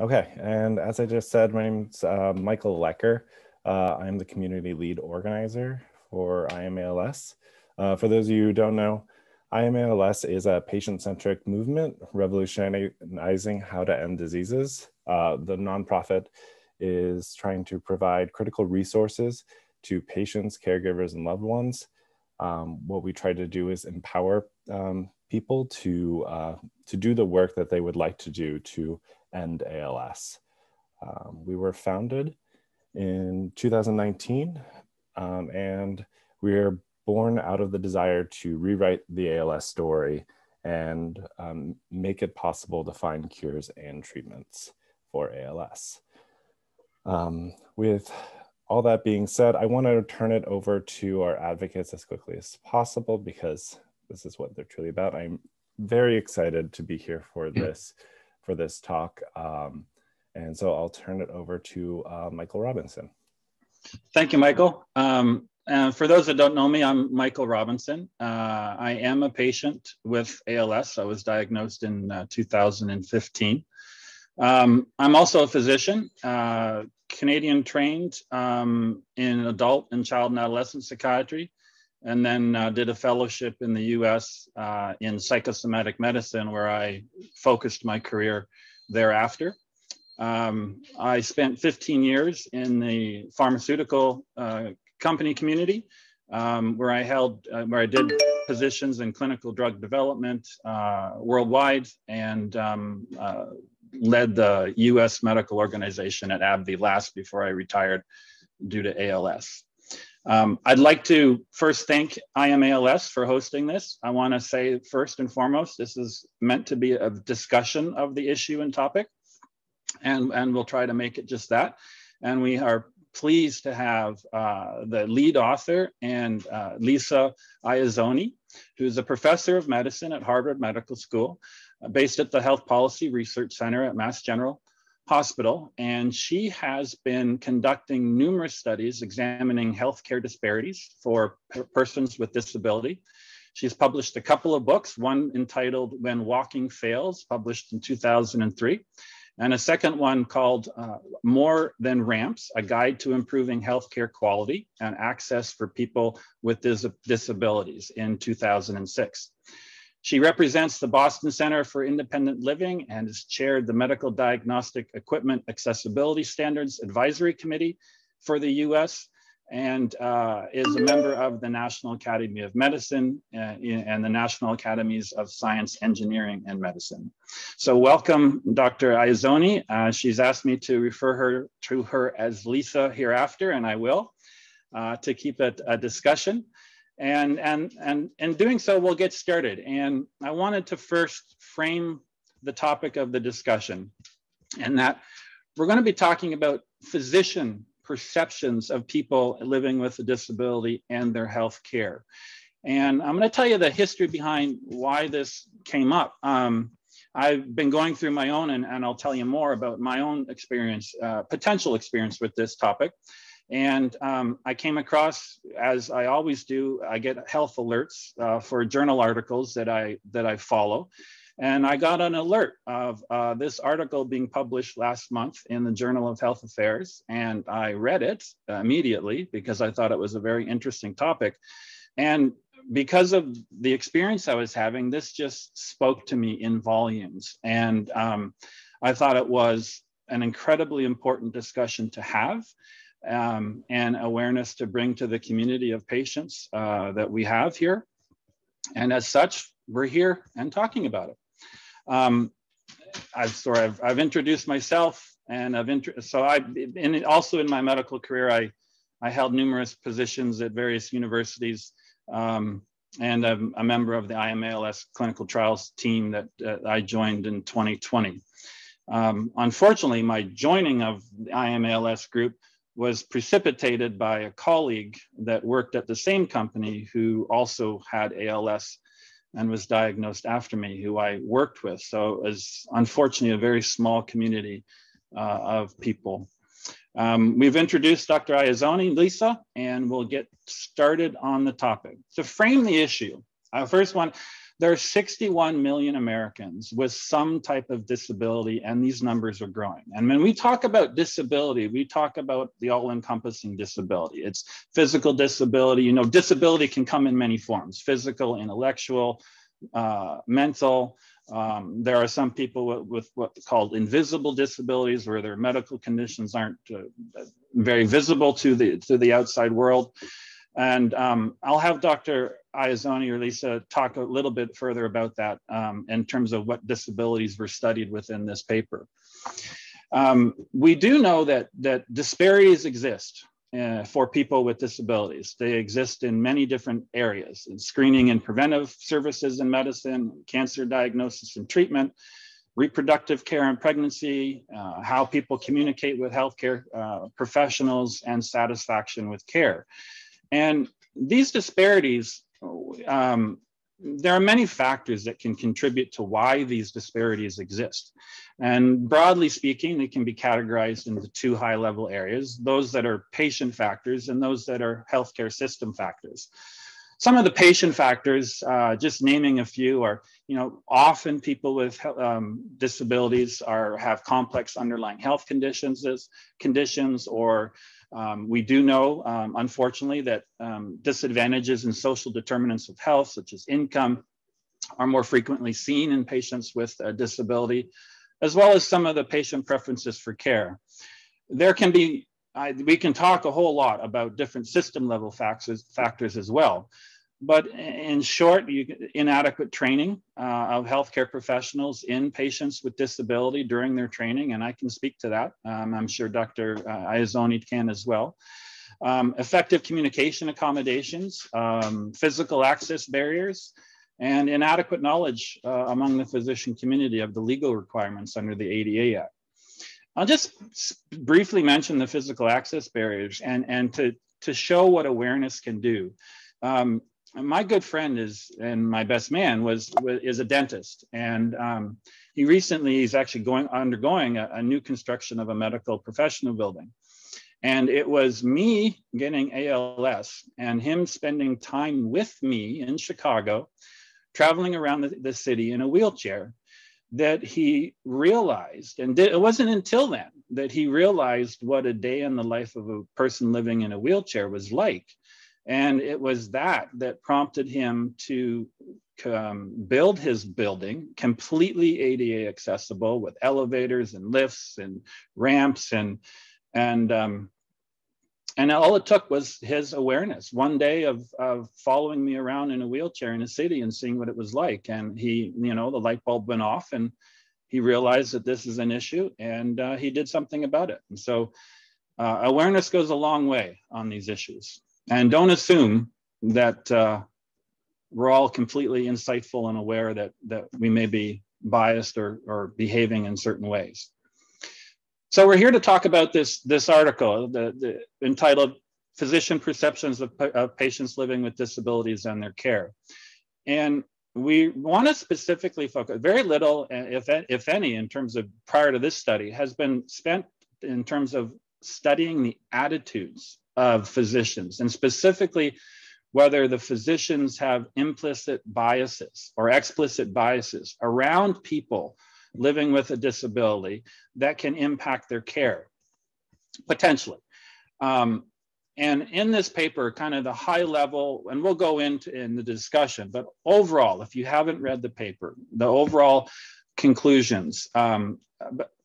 Okay, and as I just said, my name's uh, Michael Lecker. Uh, I'm the community lead organizer for I AM ALS. Uh, for those of you who don't know, I AM ALS is a patient-centric movement revolutionizing how to end diseases. Uh, the nonprofit is trying to provide critical resources to patients, caregivers, and loved ones. Um, what we try to do is empower um, people to, uh, to do the work that they would like to do to end ALS. Um, we were founded in 2019 um, and we're born out of the desire to rewrite the ALS story and um, make it possible to find cures and treatments for ALS. Um, with all that being said, I want to turn it over to our advocates as quickly as possible because this is what they're truly about. I'm very excited to be here for this for this talk. Um, and so I'll turn it over to uh, Michael Robinson. Thank you, Michael. Um, for those that don't know me, I'm Michael Robinson. Uh, I am a patient with ALS. I was diagnosed in uh, 2015. Um, I'm also a physician, uh, Canadian trained um, in adult and child and adolescent psychiatry, and then uh, did a fellowship in the US uh, in psychosomatic medicine, where I focused my career thereafter. Um, I spent 15 years in the pharmaceutical uh, company community, um, where I held, uh, where I did positions in clinical drug development uh, worldwide and um, uh, led the US medical organization at AbbVie last before I retired due to ALS. Um, I'd like to first thank I AM ALS for hosting this. I want to say first and foremost, this is meant to be a discussion of the issue and topic, and, and we'll try to make it just that. And we are pleased to have uh, the lead author and uh, Lisa Iezzoni, who's a professor of medicine at Harvard Medical School, uh, based at the Health Policy Research Center at Mass General Hospital. And she has been conducting numerous studies examining healthcare disparities for persons with disability. She's published a couple of books, one entitled When Walking Fails, published in 2003, and a second one called uh, More Than Ramps, a guide to improving healthcare quality and access for people with dis disabilities in 2006. She represents the Boston Center for Independent Living and has chaired the Medical Diagnostic Equipment Accessibility Standards Advisory Committee for the US and uh, is a member of the National Academy of Medicine uh, and the National Academies of Science, Engineering, and Medicine. So welcome, Dr. Iezzoni. Uh, she's asked me to refer her to her as Lisa hereafter, and I will, uh, to keep it a discussion. And, and, and in doing so, we'll get started. And I wanted to first frame the topic of the discussion and that we're going to be talking about physician perceptions of people living with a disability and their health care. And I'm going to tell you the history behind why this came up. Um, I've been going through my own, and, and, I'll tell you more about my own experience, uh, potential experience with this topic. And um, I came across, as I always do, I get health alerts uh, for journal articles that I that I follow, and I got an alert of uh, this article being published last month in the Journal of Health Affairs, and I read it immediately because I thought it was a very interesting topic, and because of the experience I was having, this just spoke to me in volumes, and um, I thought it was an incredibly important discussion to have um, and awareness to bring to the community of patients uh, that we have here. And as such, we're here and talking about it. Um, I've, sorry, I've, I've, introduced myself and I've, so I, in, also in my medical career, I, I held numerous positions at various universities um, and I'm a member of the I AM ALS clinical trials team that uh, I joined in 2020. Um, unfortunately, my joining of the I AM ALS group was precipitated by a colleague that worked at the same company who also had ALS and was diagnosed after me, who I worked with. So it was unfortunately a very small community uh, of people. Um, we've introduced Dr. Iezzoni, Lisa, and we'll get started on the topic. To frame the issue, I first want, there are 61 million Americans with some type of disability, and these numbers are growing. And when we talk about disability, we talk about the all encompassing disability. It's physical disability. You know, disability can come in many forms physical, intellectual, uh, mental. Um, there are some people with, with what's called invisible disabilities, where their medical conditions aren't uh, very visible to the to the outside world. And um, I'll have Dr. Iezzoni or Lisa talk a little bit further about that um, in terms of what disabilities were studied within this paper. Um, we do know that, that disparities exist uh, for people with disabilities. They exist in many different areas, in screening and preventive services in medicine, cancer diagnosis and treatment, reproductive care and pregnancy, uh, how people communicate with healthcare uh, professionals, and satisfaction with care. And these disparities, um, there are many factors that can contribute to why these disparities exist. And broadly speaking, they can be categorized into two high level areas, those that are patient factors and those that are healthcare system factors. Some of the patient factors, uh, just naming a few, are you know often people with um, disabilities are have complex underlying health conditions, conditions or um, we do know, um, unfortunately, that um, disadvantages in social determinants of health, such as income, are more frequently seen in patients with a disability, as well as some of the patient preferences for care. There can be, I, we can talk a whole lot about different system level factors, factors as well. But in short, you, inadequate training uh, of healthcare professionals in patients with disability during their training, and I can speak to that. Um, I'm sure Dr. Uh, can as well. Um, effective communication accommodations, um, physical access barriers, and inadequate knowledge uh, among the physician community of the legal requirements under the ADA Act. I'll just briefly mention the physical access barriers and, and to, to show what awareness can do. Um, my good friend is and my best man was, was is a dentist. And um, he recently he's actually going undergoing a, a, new construction of a medical professional building. And it was me getting als and him spending time with me in chicago traveling around the, the city in a wheelchair that he realized and did, it wasn't until then that he realized what a day in the life of a person living in a wheelchair was like and it was that that prompted him to um, build his building completely ADA accessible with elevators and lifts and ramps and and um, and all it took was his awareness. One day of, of following me around in a wheelchair in a city and seeing what it was like. And he you know the light bulb went off and he realized that this is an issue and uh, he did something about it. And so uh, awareness goes a long way on these issues and don't assume that uh, we're all completely insightful and aware that, that we may be biased or, or behaving in certain ways. So we're here to talk about this, this article the, the, entitled Physician Perceptions of, of Patients Living with Disabilities and Their Care. And we want to specifically focus, very little, if, if any, in terms of prior to this study, has been spent in terms of studying the attitudes of physicians, and specifically whether the physicians have implicit biases or explicit biases around people living with a disability that can impact their care, potentially. Um, and in this paper, kind of the high level, and we'll go into in the discussion, but overall, if you haven't read the paper, the overall conclusions, um,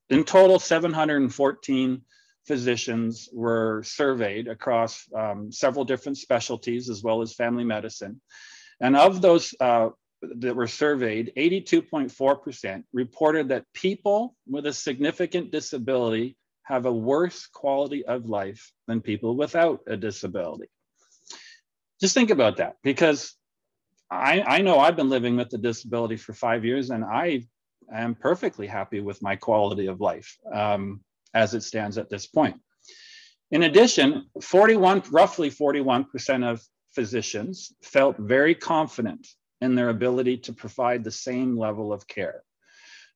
in total, 714 physicians were surveyed across um, several different specialties as well as family medicine. And of those uh, that were surveyed, 82.4% reported that people with a significant disability have a worse quality of life than people without a disability. Just think about that because I, I know I've been living with a disability for five years and I am perfectly happy with my quality of life. Um, as it stands at this point. In addition, 41, roughly 41% of physicians felt very confident in their ability to provide the same level of care.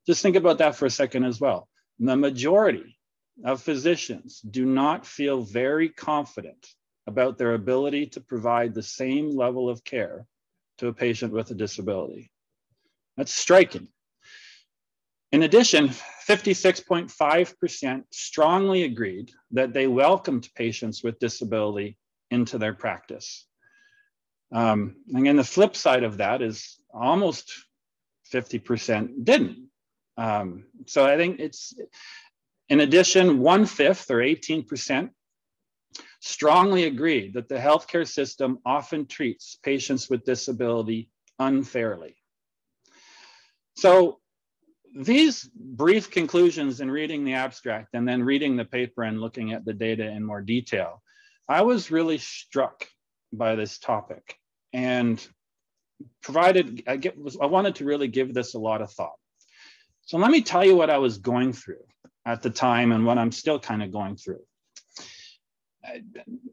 Just think about that for a second as well. The majority of physicians do not feel very confident about their ability to provide the same level of care to a patient with a disability. That's striking. In addition, 56.5% strongly agreed that they welcomed patients with disability into their practice. Um, and then the flip side of that is almost 50% didn't. Um, so I think it's, in addition, one fifth or 18% strongly agreed that the healthcare system often treats patients with disability unfairly. So these brief conclusions in reading the abstract and then reading the paper and looking at the data in more detail, I was really struck by this topic and provided I get was I wanted to really give this a lot of thought. So let me tell you what I was going through at the time and what I'm still kind of going through.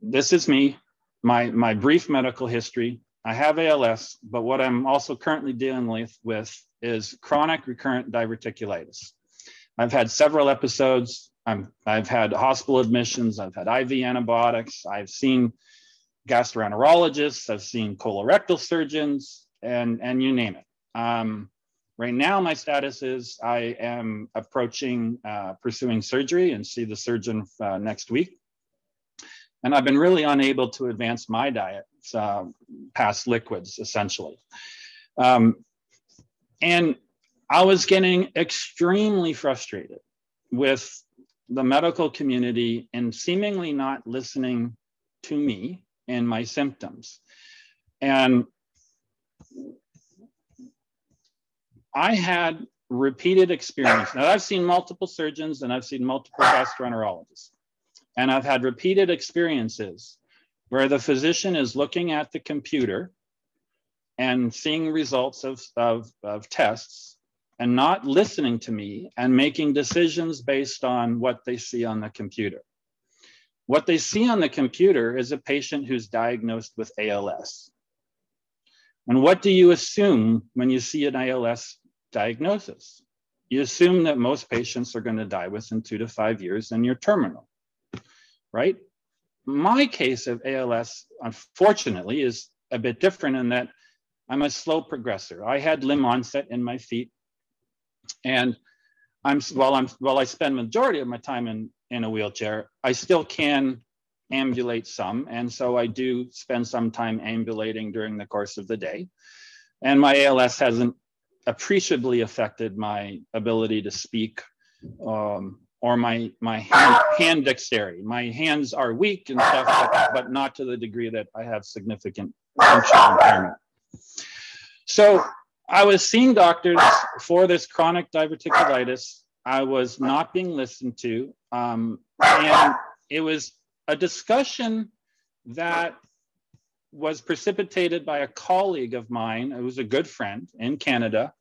This is me, my my brief medical history. I have ALS, but what I'm also currently dealing with, with is chronic recurrent diverticulitis. I've had several episodes. I'm, I've had hospital admissions. I've had IV antibiotics. I've seen gastroenterologists. I've seen colorectal surgeons, and and you name it. Um, right now, my status is I am approaching uh, pursuing surgery and see the surgeon uh, next week. And I've been really unable to advance my diet uh, past liquids, essentially. Um, and I was getting extremely frustrated with the medical community and seemingly not listening to me and my symptoms. And I had repeated experience. Now, I've seen multiple surgeons and I've seen multiple gastroenterologists, and I've had repeated experiences where the physician is looking at the computer and seeing results of, of, of tests and not listening to me and making decisions based on what they see on the computer. What they see on the computer is a patient who's diagnosed with ALS. And what do you assume when you see an ALS diagnosis? You assume that most patients are going to die within two to five years and you're terminal, right? My case of ALS, unfortunately, is a bit different in that I'm a slow progressor. I had limb onset in my feet. And I'm while I'm while I spend majority of my time in in a wheelchair, I still can ambulate some. And so I do spend some time ambulating during the course of the day. And my ALS hasn't appreciably affected my ability to speak um, or my, my hand, hand, dexterity. My hands are weak and stuff, but, but not to the degree that I have significant functional impairment. So I was seeing doctors for this chronic diverticulitis I was not being listened to. Um, and it was a discussion that was precipitated by a colleague of mine who was a good friend in Canada.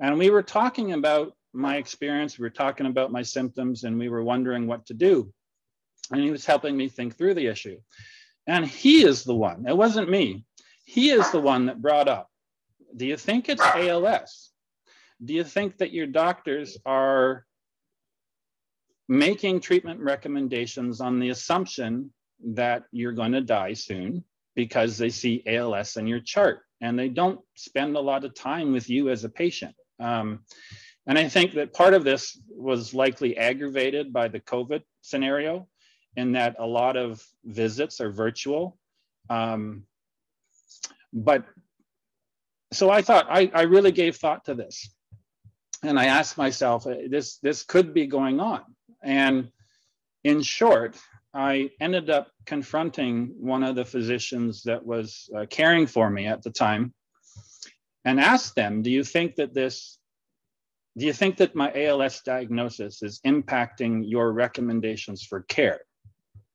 And we were talking about my experience, we were talking about my symptoms, and we were wondering what to do. And he was helping me think through the issue. And he is the one, it wasn't me, he is the one that brought up do you think it's ALS? do you think that your doctors are making treatment recommendations on the assumption that you're going to die soon because they see ALS in your chart and they don't spend a lot of time with you as a patient? Um, and I think that part of this was likely aggravated by the COVID scenario, in that a lot of visits are virtual. Um, but so I thought I, I really gave thought to this and I asked myself, uh, this, this could be going on. And in short, I ended up confronting one of the physicians that was uh, caring for me at the time and asked them, do you think that this, do you think that my ALS diagnosis is impacting your recommendations for care?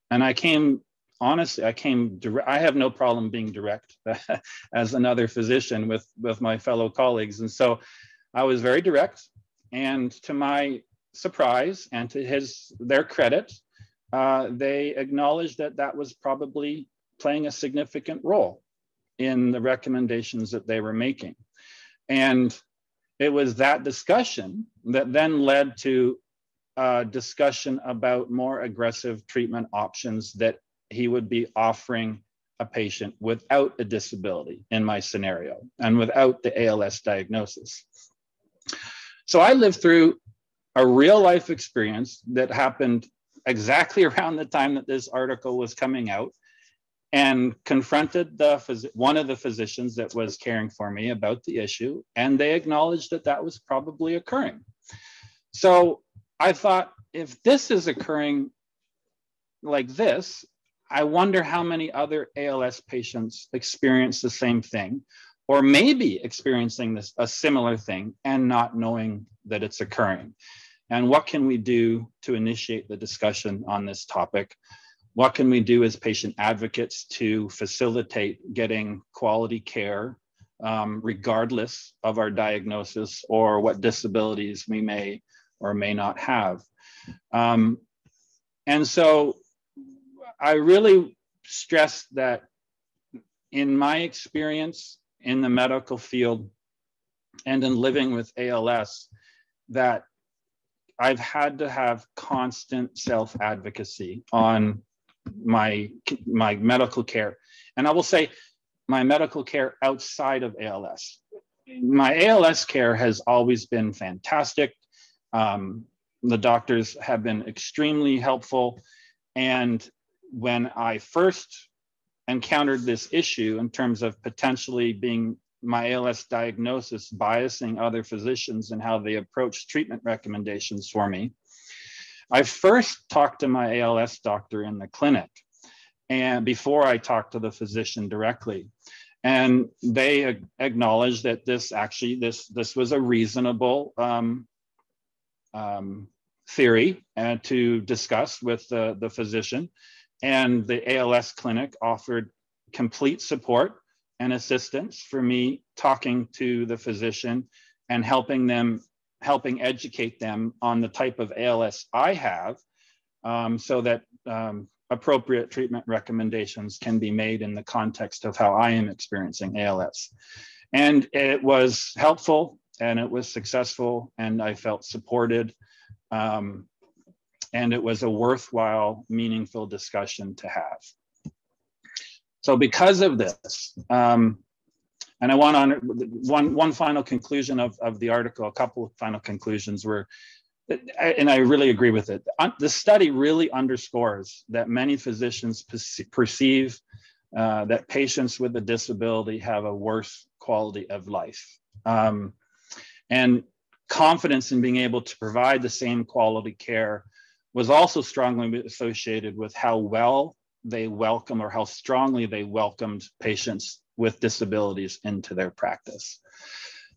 And I came, honestly, I came, I have no problem being direct as another physician with, with my fellow colleagues. And so I was very direct, and to my surprise and to his their credit, uh, they acknowledged that that was probably playing a significant role in the recommendations that they were making. And it was that discussion that then led to a discussion about more aggressive treatment options that he would be offering a patient without a disability in my scenario and without the ALS diagnosis. So I lived through a real life experience that happened exactly around the time that this article was coming out and confronted the one of the physicians that was caring for me about the issue and they acknowledged that that was probably occurring so i thought if this is occurring like this i wonder how many other als patients experience the same thing or maybe experiencing this a similar thing and not knowing that it's occurring. And what can we do to initiate the discussion on this topic? What can we do as patient advocates to facilitate getting quality care um, regardless of our diagnosis or what disabilities we may or may not have? Um, and so i really stress that in my experience in the medical field and in living with als that I've had to have constant self advocacy on my my medical care. And i will say my medical care outside of als my als care has always been fantastic. Um, the doctors have been extremely helpful. And when i first encountered this issue in terms of potentially being my ALS diagnosis biasing other physicians and how they approach treatment recommendations for me. I first talked to my ALS doctor in the clinic and before I talked to the physician directly. And they acknowledged that this actually, this, this was a reasonable um, um, theory uh, to discuss with the, the physician. And the ALS clinic offered complete support and assistance for me talking to the physician and helping them helping educate them on the type of ALS I have um, so that um, appropriate treatment recommendations can be made in the context of how I am experiencing ALS. And it was helpful and it was successful and I felt supported. Um, and it was a worthwhile, meaningful discussion to have. So because of this, um, and I want on one one final conclusion of, of the article, a couple of final conclusions were, and I really agree with it. The study really underscores that many physicians perceive uh, that patients with a disability have a worse quality of life. Um, and confidence in being able to provide the same quality care was also strongly associated with how well they welcome or how strongly they welcomed patients with disabilities into their practice.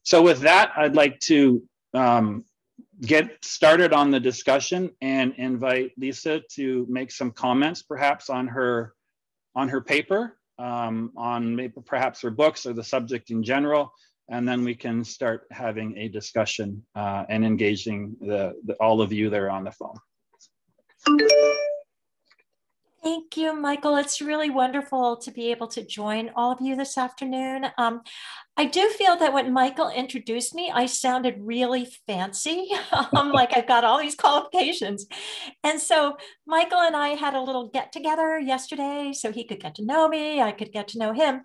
So with that, I'd like to um, get started on the discussion and invite Lisa to make some comments perhaps on her on her paper, um, on maybe perhaps her books or the subject in general, and then we can start having a discussion uh, and engaging the, the, all of you there on the phone. Thank you, Michael. It's really wonderful to be able to join all of you this afternoon. Um, I do feel that when Michael introduced me, I sounded really fancy. Like I've got all these qualifications. And so Michael and I had a little get together yesterday so he could get to know me, I could get to know him.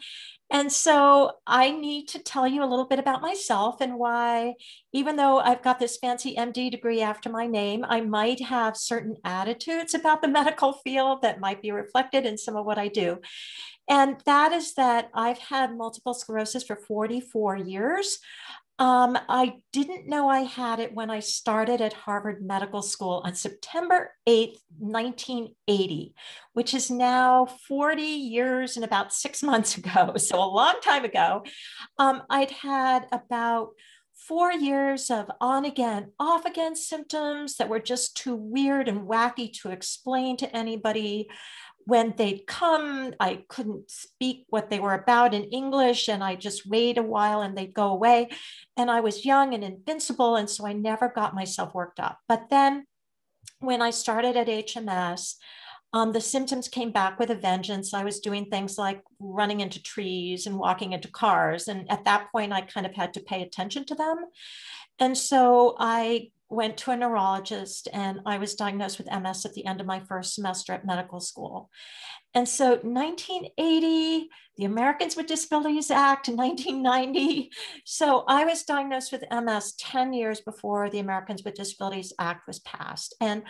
And so I need to tell you a little bit about myself and why, even though I've got this fancy MD degree after my name, I might have certain attitudes about the medical field that might be reflected in some of what I do. And that is that I've had multiple sclerosis for 44 years. Um, I didn't know I had it when I started at Harvard Medical School on September 8th, 1980, which is now 40 years and about six months ago. So a long time ago. Um, I'd had about four years of on again, off again symptoms that were just too weird and wacky to explain to anybody when they'd come, I couldn't speak what they were about in English, and I just wait a while and they'd go away. And I was young and invincible, and so I never got myself worked up. But then when I started at HMS, um, the symptoms came back with a vengeance. I was doing things like running into trees and walking into cars. And at that point, I kind of had to pay attention to them. And so I went to a neurologist and I was diagnosed with MS at the end of my first semester at medical school. And so 1980, the Americans with Disabilities Act, 1990. So I was diagnosed with MS 10 years before the Americans with Disabilities Act was passed. And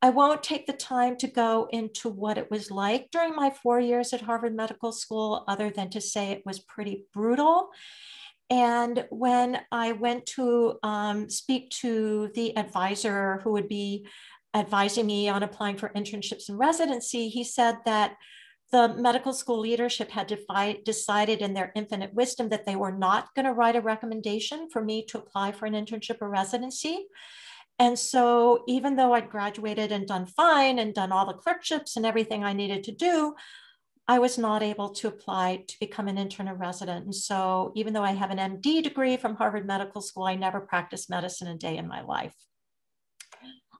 I won't take the time to go into what it was like during my four years at Harvard Medical School, other than to say it was pretty brutal. And when I went to um, speak to the advisor who would be advising me on applying for internships and residency, he said that the medical school leadership had defi- decided in their infinite wisdom that they were not going to write a recommendation for me to apply for an internship or residency. And so, even though I'd graduated and done fine and done all the clerkships and everything I needed to do, I was not able to apply to become an intern or resident. And so, even though I have an MD degree from Harvard Medical School, I never practiced medicine a day in my life.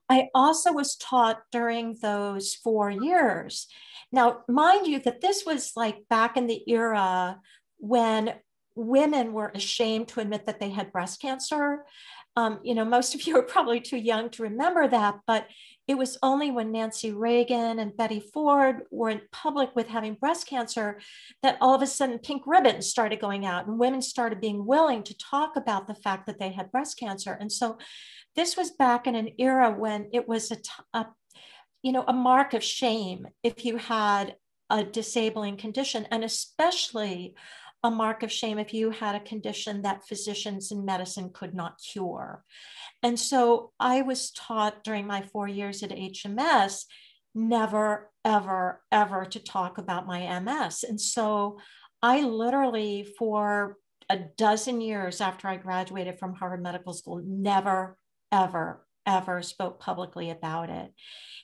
I also was taught during those four years. Now, mind you, that this was like back in the era when women were ashamed to admit that they had breast cancer. Um, you know, most of you are probably too young to remember that, but it was only when Nancy Reagan and Betty Ford were in public with having breast cancer that all of a sudden pink ribbons started going out and women started being willing to talk about the fact that they had breast cancer. And so this was back in an era when it was a, a you know, a mark of shame if you had a disabling condition, and especially a mark of shame if you had a condition that physicians in medicine could not cure. And so I was taught during my four years at HMS never, ever, ever to talk about my MS. And so I literally, for a dozen years after I graduated from Harvard Medical School, never, ever, ever spoke publicly about it.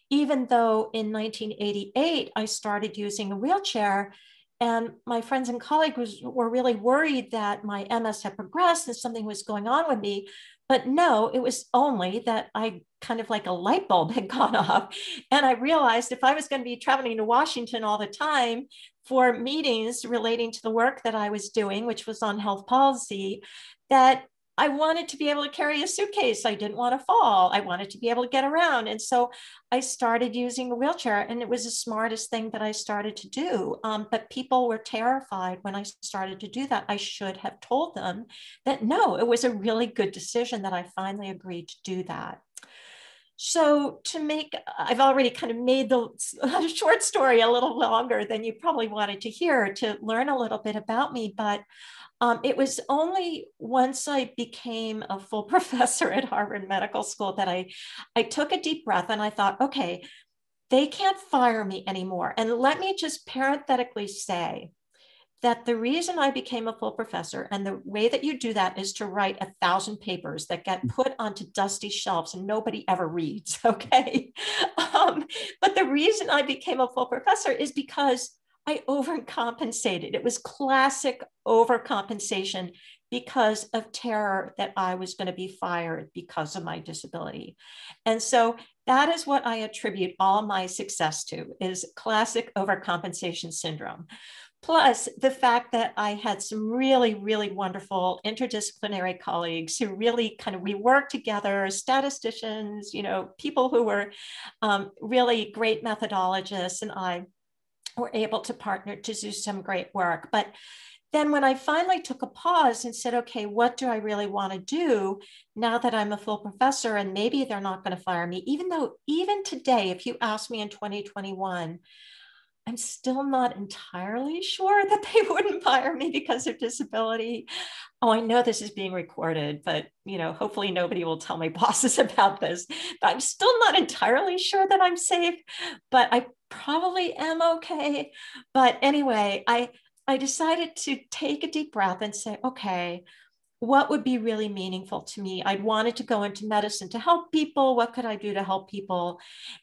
Even though in 1988, I started using a wheelchair and my friends and colleagues were really worried that my MS had progressed and something was going on with me. But no, it was only that I kind of like a light bulb had gone off. And I realized if I was going to be traveling to Washington all the time for meetings relating to the work that I was doing, which was on health policy, that I wanted to be able to carry a suitcase. I didn't want to fall. I wanted to be able to get around. And so I started using a wheelchair, and it was the smartest thing that I started to do. Um, but people were terrified when I started to do that. I should have told them that no, it was a really good decision that I finally agreed to do that. So to make, I've already kind of made the short story a little longer than you probably wanted to hear to learn a little bit about me, but um, it was only once I became a full professor at Harvard Medical School that I, I took a deep breath and I thought, okay, they can't fire me anymore. And let me just parenthetically say that the reason I became a full professor and the way that you do that is to write a thousand papers that get put onto dusty shelves and nobody ever reads. Okay. Um, but the reason I became a full professor is because I overcompensated. It was classic overcompensation because of terror that I was going to be fired because of my disability. And so that is what I attribute all my success to is classic overcompensation syndrome. Plus the fact that I had some really, really wonderful interdisciplinary colleagues who really kind of, we worked together, statisticians, you know, people who were um, really great methodologists and I were able to partner to do some great work. But then when I finally took a pause and said, okay, what do I really want to do now that I'm a full professor and maybe they're not going to fire me, even though even today, if you ask me in 2021, I'm still not entirely sure that they wouldn't fire me because of disability. Oh, I know this is being recorded, but you know, hopefully nobody will tell my bosses about this. But I'm still not entirely sure that I'm safe, but I probably am okay. But anyway, I I decided to take a deep breath and say, okay, what would be really meaningful to me? I'd wanted to go into medicine to help people. What could I do to help people?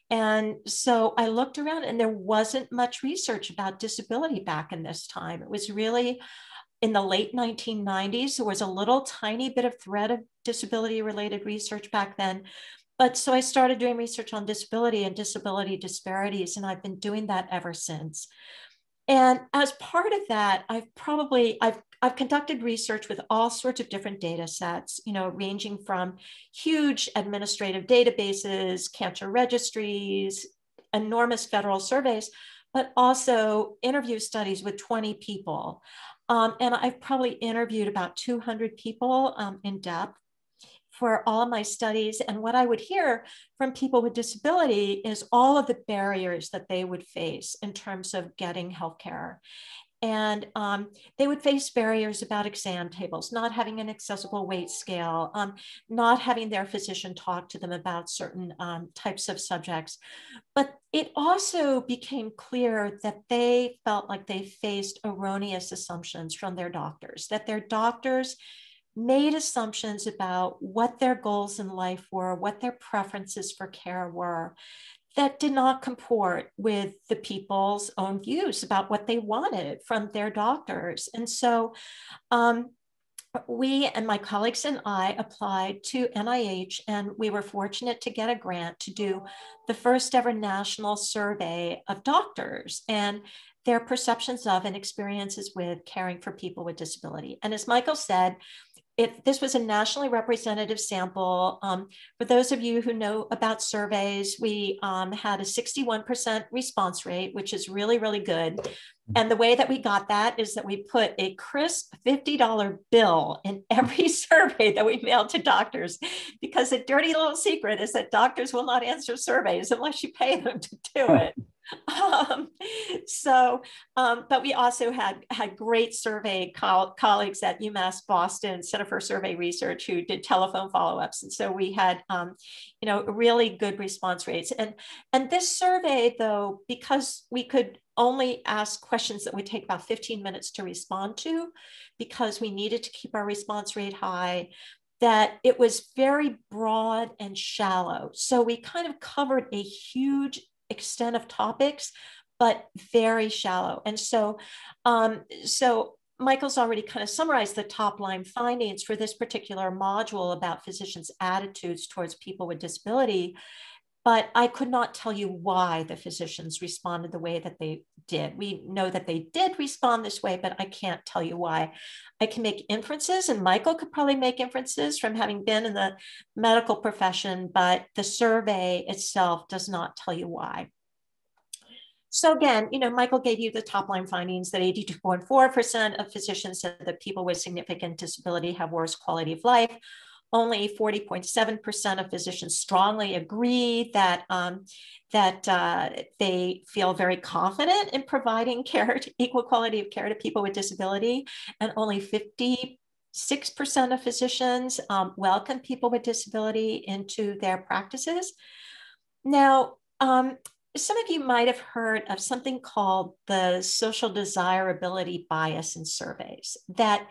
And so I looked around and there wasn't much research about disability back in this time. It was really in the late 1990s. There was a little tiny bit of thread of disability related research back then. But so I started doing research on disability and disability disparities, and I've been doing that ever since. And as part of that, I've probably I've I've conducted research with all sorts of different data sets, you know, ranging from huge administrative databases, cancer registries, enormous federal surveys, but also interview studies with 20 people. Um, and I've probably interviewed about 200 people um, in depth for all my studies. And what I would hear from people with disability is all of the barriers that they would face in terms of getting healthcare. And um, they would face barriers about exam tables, not having an accessible weight scale, um, not having their physician talk to them about certain um, types of subjects. But it also became clear that they felt like they faced erroneous assumptions from their doctors, that their doctors made assumptions about what their goals in life were, what their preferences for care were, that did not comport with the people's own views about what they wanted from their doctors. And so um, we and my colleagues and I applied to NIH, and we were fortunate to get a grant to do the first ever national survey of doctors. And their perceptions of and experiences with caring for people with disability. And as Michael said, it, this was a nationally representative sample. Um, for those of you who know about surveys, we um, had a 61% response rate, which is really, really good. And the way that we got that is that we put a crisp $50 bill in every survey that we mailed to doctors, because the dirty little secret is that doctors will not answer surveys unless you pay them to do it. Um, so, um, but we also had had great survey co- colleagues at UMass Boston Center for Survey Research who did telephone follow-ups, and so we had, um, you know, really good response rates. And and this survey, though, because we could only ask questions that would take about 15 minutes to respond to, because we needed to keep our response rate high that it was very broad and shallow. So we kind of covered a huge extent of topics, but very shallow. And so, um, so Michael's already kind of summarized the top line findings for this particular module about physicians' attitudes towards people with disability. But I could not tell you why the physicians responded the way that they did. We know that they did respond this way, but I can't tell you why. I can make inferences, and Michael could probably make inferences from having been in the medical profession, but the survey itself does not tell you why. So again, you know, Michael gave you the top line findings that 82.4% of physicians said that people with significant disability have worse quality of life. Only 40.7% of physicians strongly agree that, um, that uh, they feel very confident in providing care to equal quality of care to people with disability. And only 50 6% of physicians um, welcome people with disability into their practices. Now, um, some of you might have heard of something called the social desirability bias in surveys, that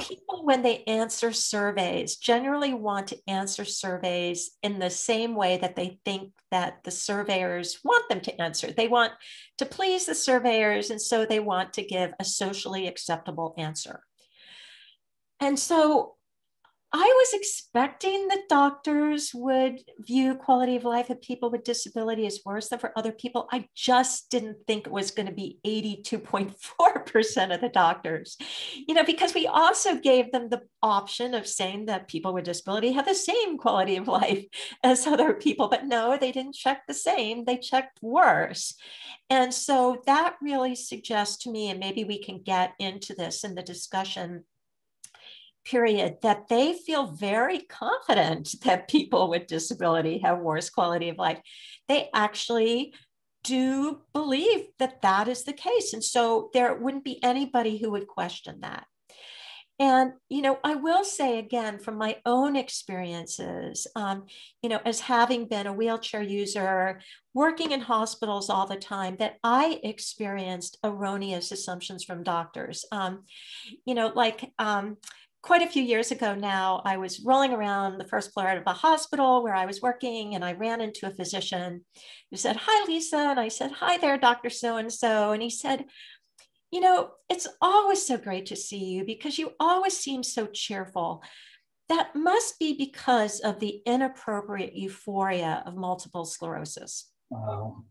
people, when they answer surveys, generally want to answer surveys in the same way that they think that the surveyors want them to answer. They want to please the surveyors, and so they want to give a socially acceptable answer. And so I was expecting that doctors would view quality of life of people with disability as worse than for other people. I just didn't think it was going to be 82.4% of the doctors, you know, because we also gave them the option of saying that people with disability have the same quality of life as other people. But no, they didn't check the same, they checked worse. And so that really suggests to me, and maybe we can get into this in the discussion period that they feel very confident that people with disability have worse quality of life. They actually do believe that that is the case. And so there wouldn't be anybody who would question that. And, you know, I will say again from my own experiences, um, you know, as having been a wheelchair user, working in hospitals all the time, that I experienced erroneous assumptions from doctors. Um, you know, like, um, quite a few years ago now, I was rolling around the first floor of a hospital where I was working, and I ran into a physician who said, Hi, Lisa. And I said, Hi there, Dr. So and so. And he said, You know, it's always so great to see you because you always seem so cheerful. That must be because of the inappropriate euphoria of multiple sclerosis. Wow.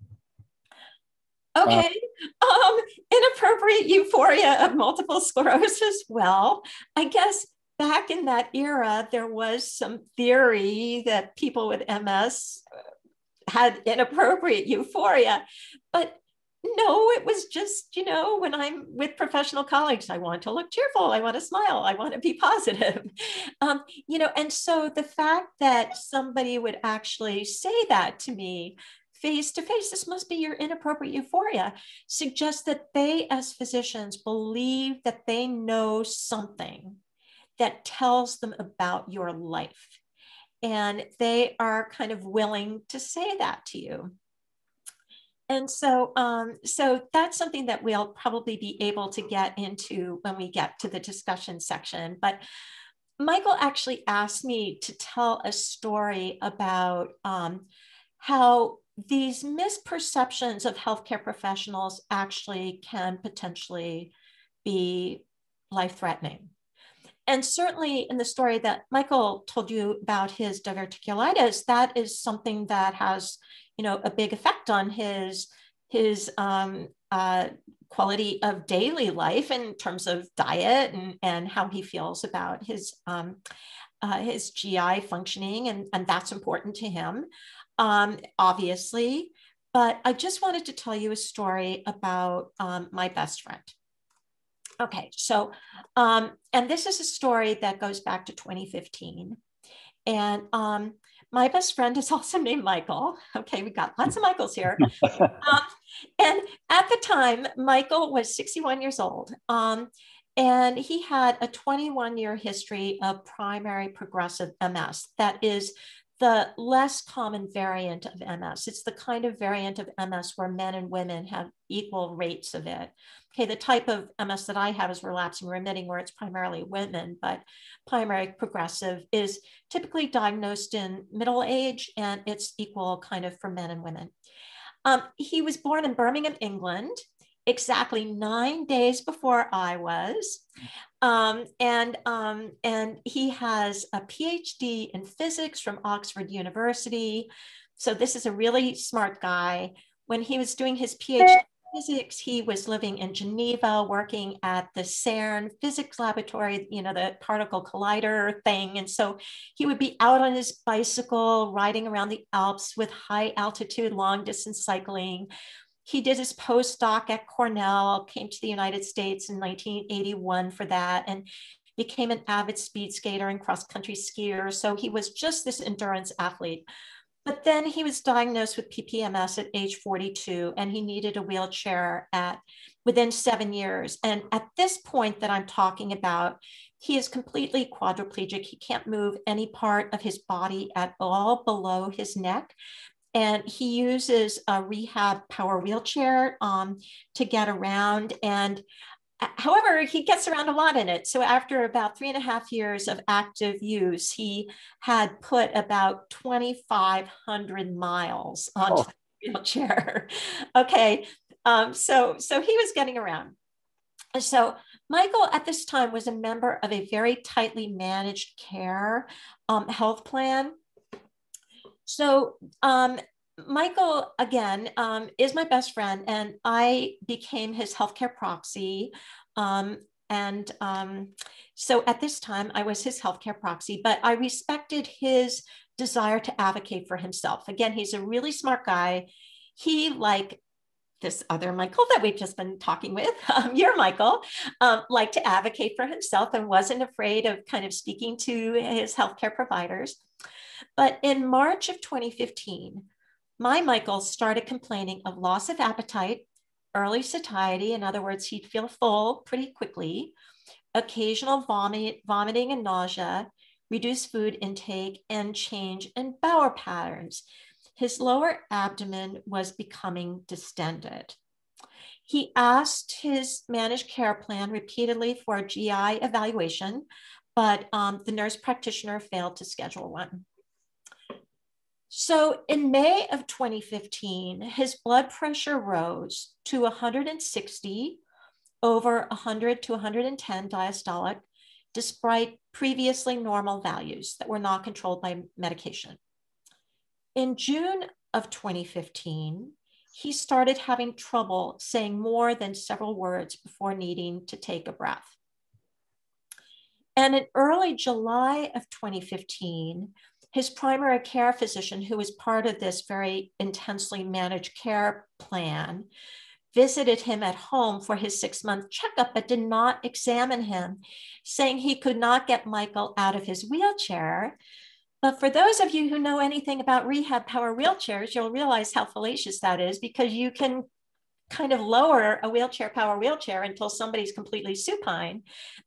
Okay. Uh, um, inappropriate euphoria of multiple sclerosis. Well, I guess back in that era, there was some theory that people with MS had inappropriate euphoria. But no, it was just, you know, when I'm with professional colleagues, I want to look cheerful. I want to smile. I want to be positive. Um, you know, and so the fact that somebody would actually say that to me face to face, this must be your inappropriate euphoria, suggests that they, as physicians, believe that they know something that tells them about your life. And they are kind of willing to say that to you. And so, um, so that's something that we'll probably be able to get into when we get to the discussion section. But Michael actually asked me to tell a story about um, how these misperceptions of healthcare professionals actually can potentially be life threatening. And certainly in the story that Michael told you about his diverticulitis, that is something that has, you know, a big effect on his his um, uh, quality of daily life in terms of diet and, and how he feels about his um, uh, his GI functioning, and, and that's important to him, um, obviously. But I just wanted to tell you a story about um, my best friend. Okay, so, um, and this is a story that goes back to 2015. And um, my best friend is also named Michael. Okay, we got lots of Michaels here. um, and at the time, Michael was 61 years old. Um, and he had a 21 year history of primary progressive MS. That is the less common variant of MS. It's the kind of variant of MS where men and women have equal rates of it. Okay, the type of MS that I have is relapsing remitting, where it's primarily women, but primary progressive is typically diagnosed in middle age and it's equal kind of for men and women. Um, he was born in Birmingham, England, exactly nine days before I was. Um, and, um, and he has a PhD in physics from Oxford University. So this is a really smart guy. When he was doing his PhD in physics, he was living in Geneva, working at the CERN physics laboratory, you know, the particle collider thing. And so he would be out on his bicycle, riding around the Alps with high altitude, long distance cycling. He did his postdoc at Cornell, came to the United States in 1981 for that, and became an avid speed skater and cross country skier. So he was just this endurance athlete. But then he was diagnosed with PPMS at age 42 and he needed a wheelchair at within seven years. And at this point that I'm talking about, he is completely quadriplegic. He can't move any part of his body at all below his neck. And he uses a rehab power wheelchair um, to get around. And However, he gets around a lot in it. So after about three and a half years of active use, he had put about 2,500 miles onto oh. the wheelchair. okay, um, so so he was getting around. So Michael at this time was a member of a very tightly managed care um, health plan. So um, Michael, again, um, is my best friend, and I became his healthcare proxy. Um, and um, so at this time, I was his healthcare proxy, but I respected his desire to advocate for himself. Again, he's a really smart guy. He, like this other Michael that we've just been talking with, um, your Michael, um, liked to advocate for himself and wasn't afraid of kind of speaking to his healthcare providers. But in March of 2015, my Michael started complaining of loss of appetite, early satiety, in other words, he'd feel full pretty quickly, occasional vomit, vomiting and nausea, reduced food intake, and change in bowel patterns. His lower abdomen was becoming distended. He asked his managed care plan repeatedly for a GI evaluation, but um, the nurse practitioner failed to schedule one. So in May of 2015, his blood pressure rose to 160 over 100 to 110 diastolic, despite previously normal values that were not controlled by medication. In June of 2015, he started having trouble saying more than several words before needing to take a breath. And in early July of 2015, his primary care physician, who was part of this very intensely managed care plan, visited him at home for his six month checkup, but did not examine him, saying he could not get Michael out of his wheelchair but for those of you who know anything about rehab power wheelchairs, you'll realize how fallacious that is because you can kind of lower a wheelchair power wheelchair until somebody's completely supine.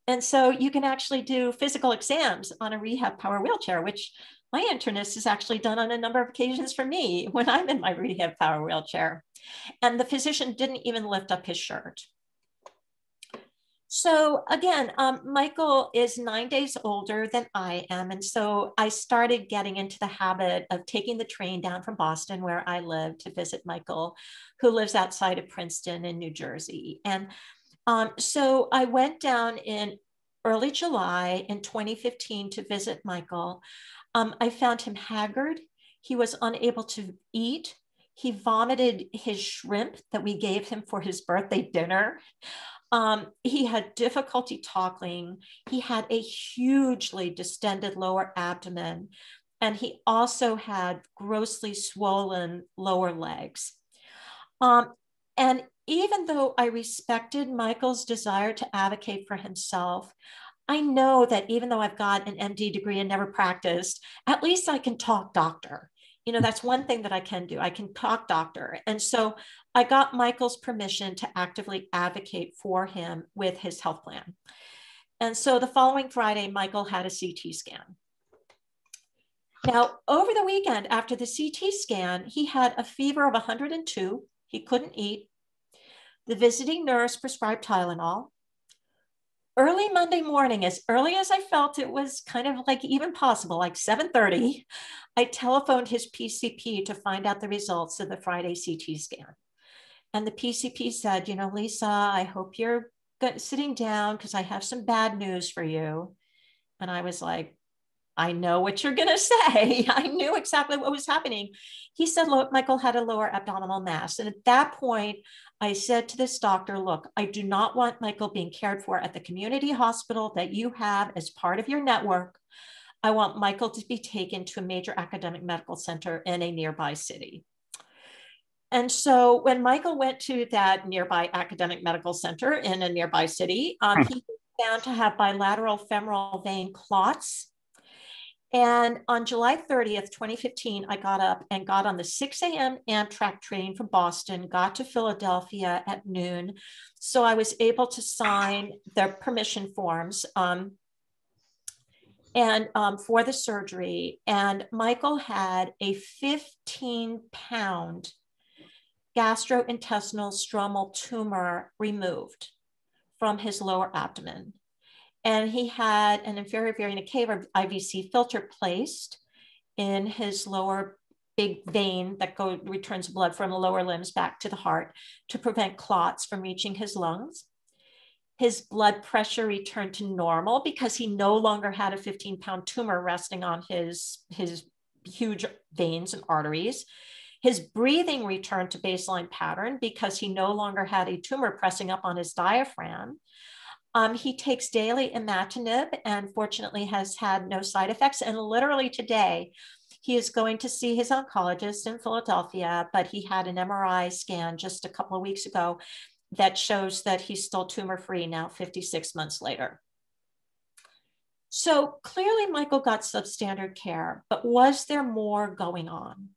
And so you can actually do physical exams on a rehab power wheelchair, which my internist has actually done on a number of occasions for me when I'm in my rehab power wheelchair. And the physician didn't even lift up his shirt. So again, um, Michael is nine days older than I am. And so I started getting into the habit of taking the train down from Boston, where I live, to visit Michael, who lives outside of Princeton in New Jersey. And um, so I went down in early July in 2015 to visit Michael. Um, I found him haggard. He was unable to eat. He vomited his shrimp that we gave him for his birthday dinner. Um, he had difficulty talking. He had a hugely distended lower abdomen, and he also had grossly swollen lower legs. Um, and even though I respected Michael's desire to advocate for himself, I know that even though I've got an MD degree and never practiced, at least I can talk doctor. You know that's one thing that i can do. I can talk doctor. And so i got michael's permission to actively advocate for him with his health plan. And so the following friday michael had a ct scan. Now over the weekend after the ct scan he had a fever of 102 he couldn't eat. The visiting nurse prescribed tylenol early Monday morning, as early as I felt it was kind of like even possible, like 7:30, I telephoned his PCP to find out the results of the Friday CT scan. And the PCP said, you know, Lisa, I hope you're sitting down because I have some bad news for you. And I was like, I know what you're going to say. I knew exactly what was happening. He said, Look, Michael had a lower abdominal mass. And at that point, I said to this doctor, Look, I do not want Michael being cared for at the community hospital that you have as part of your network. I want Michael to be taken to a major academic medical center in a nearby city. And so when Michael went to that nearby academic medical center in a nearby city, um, hmm. he found to have bilateral femoral vein clots. And on July 30th, 2015, I got up and got on the 6 a.m. Amtrak train from Boston, got to Philadelphia at noon. So I was able to sign the permission forms. Um, and um, for the surgery. And Michael had a 15 pound gastrointestinal stromal tumor removed from his lower abdomen. And he had an inferior vena cava IVC filter placed in his lower big vein that go, returns blood from the lower limbs back to the heart to prevent clots from reaching his lungs his blood pressure returned to normal because he no longer had a 15 pound tumor resting on his, his huge veins and arteries. His breathing returned to baseline pattern because he no longer had a tumor pressing up on his diaphragm. Um, he takes daily imatinib and fortunately has had no side effects. And literally today, he is going to see his oncologist in Philadelphia, but he had an MRI scan just a couple of weeks ago that shows that he's still tumor free now 56 months later. So clearly Michael got substandard care, but was there more going on?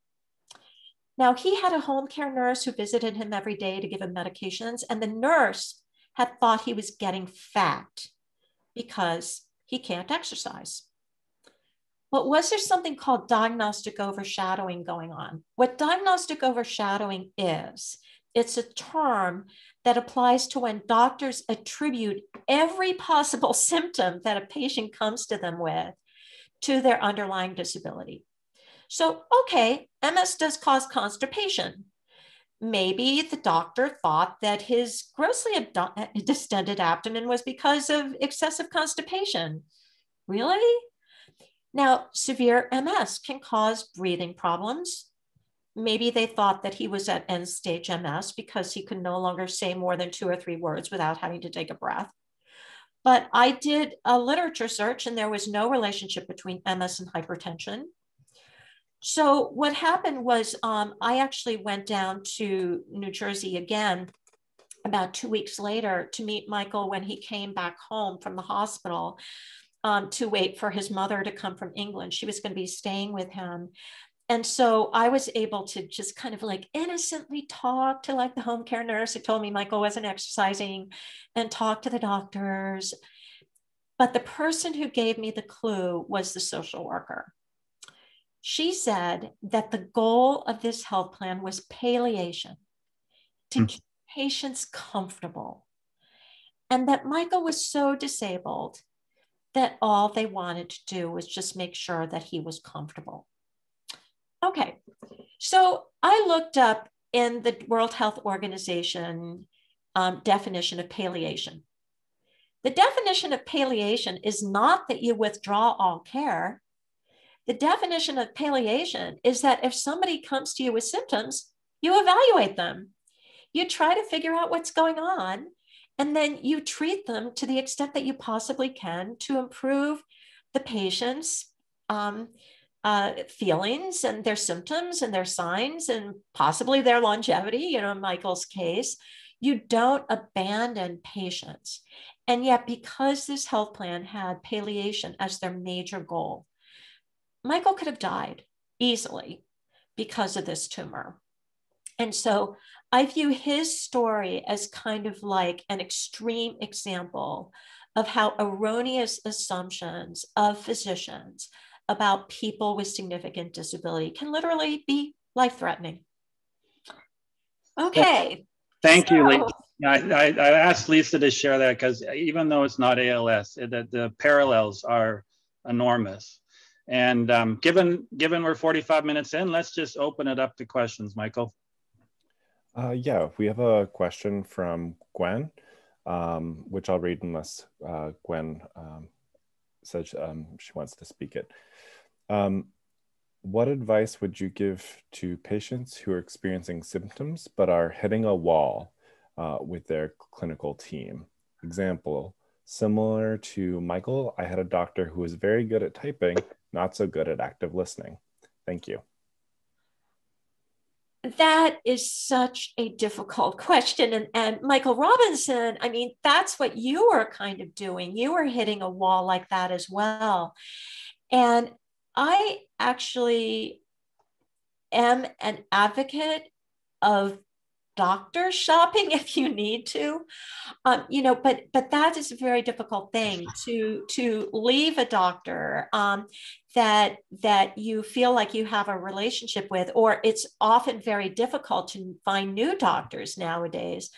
Now he had a home care nurse who visited him every day to give him medications and the nurse had thought he was getting fat because he can't exercise. But was there something called diagnostic overshadowing going on? What diagnostic overshadowing is, it's a term that applies to when doctors attribute every possible symptom that a patient comes to them with to their underlying disability. So, okay, MS does cause constipation. Maybe the doctor thought that his grossly eh, distended abdomen was because of excessive constipation. Really? Now, severe MS can cause breathing problems, maybe they thought that he was at end stage MS because he could no longer say more than two or three words without having to take a breath. But I did a literature search and there was no relationship between MS and hypertension. So what happened was um, I actually went down to New Jersey again about two weeks later to meet Michael when he came back home from the hospital um, to wait for his mother to come from England. She was going to be staying with him. And so I was able to just kind of like innocently talk to like the home care nurse who told me Michael wasn't exercising and talk to the doctors. But the person who gave me the clue was the social worker. She said that the goal of this health plan was palliation, to mm. keep patients comfortable, and that Michael was so disabled that all they wanted to do was just make sure that he was comfortable. Okay, so I looked up in the World Health Organization um, definition of palliation. The definition of palliation is not that you withdraw all care. The definition of palliation is that if somebody comes to you with symptoms, you evaluate them. You try to figure out what's going on, and then you treat them to the extent that you possibly can to improve the patient's um, uh, feelings and their symptoms and their signs and possibly their longevity, you know, in Michael's case, you don't abandon patients. And yet, because this health plan had palliation as their major goal, Michael could have died easily because of this tumor. And so I view his story as kind of like an extreme example of how erroneous assumptions of physicians about people with significant disability can literally be life threatening. Okay. Thank so. you, Lisa. I, I, I, asked Lisa to share that because even though it's not ALS, the, the parallels are enormous. And um, given given we're 45 minutes in, let's just open it up to questions, Michael. Uh, yeah, we have a question from Gwen, um, which I'll read unless uh, Gwen um, says um, she wants to speak it. Um, what advice would you give to patients who are experiencing symptoms but are hitting a wall uh, with their clinical team? Example, similar to Michael, I had a doctor who was very good at typing, not so good at active listening. Thank you. That is such a difficult question. And, and Michael Robinson, I mean, that's what you were kind of doing. You were hitting a wall like that as well. And I actually am an advocate of doctor shopping if you need to. Um, you know but but that is a very difficult thing to to leave a doctor um, that that you feel like you have a relationship with or it's often very difficult to find new doctors nowadays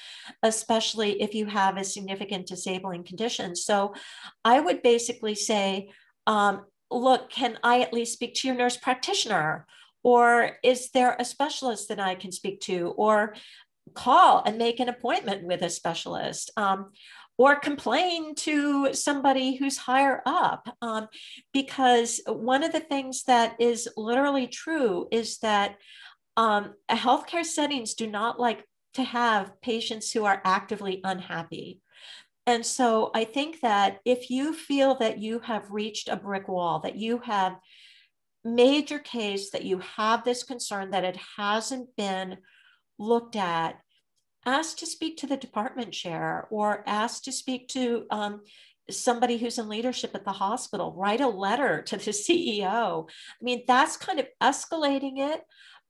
especially if you have a significant disabling condition. So i would basically say um, look can i at least speak to your nurse practitioner? Or is there a specialist that I can speak to? Or call and make an appointment with a specialist um, or complain to somebody who's higher up. Um, because one of the things that is literally true is that um, healthcare settings do not like to have patients who are actively unhappy. And so I think that if you feel that you have reached a brick wall, that you have made your case, that you have this concern that it hasn't been looked at, ask to speak to the department chair or ask to speak to um, somebody who's in leadership at the hospital, write a letter to the CEO. I mean, that's kind of escalating it,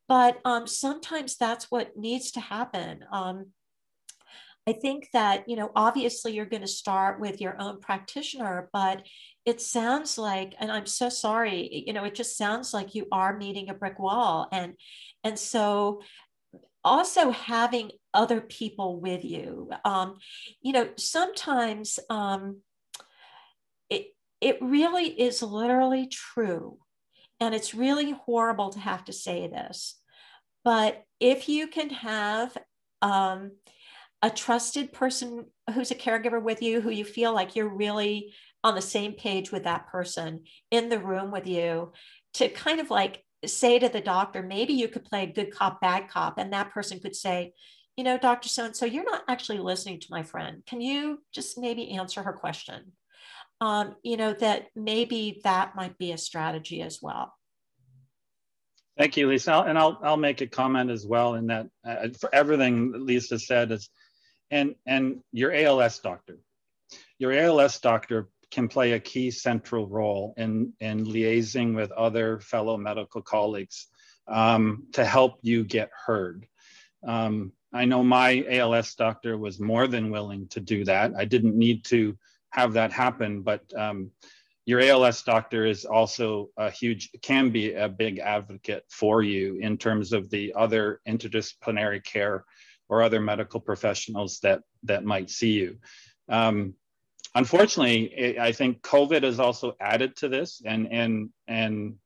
but um, sometimes that's what needs to happen. Um, I think that, you know, obviously you're going to start with your own practitioner, but it sounds like, and I'm so sorry, you know, it just sounds like you are meeting a brick wall. And, and so also having other people with you. Um, you know, sometimes um, it, it really is literally true. And it's really horrible to have to say this. But if you can have um, a trusted person who's a caregiver with you, who you feel like you're really on the same page with that person in the room with you, to kind of like say to the doctor, maybe you could play good cop, bad cop, and that person could say, you know, Dr. So and so, you're not actually listening to my friend. Can you just maybe answer her question? Um, you know, that maybe that might be a strategy as well. Thank you, Lisa. And I'll, I'll make a comment as well in that uh, for everything Lisa said is, and, and your ALS doctor, your ALS doctor can play a key central role in, in liaising with other fellow medical colleagues um, to help you get heard. Um, I know my ALS doctor was more than willing to do that. I didn't need to have that happen, but um, your ALS doctor is also a huge, can be a big advocate for you in terms of the other interdisciplinary care or other medical professionals that, that might see you. Um, unfortunately, I think COVID has also added to this and, and, and,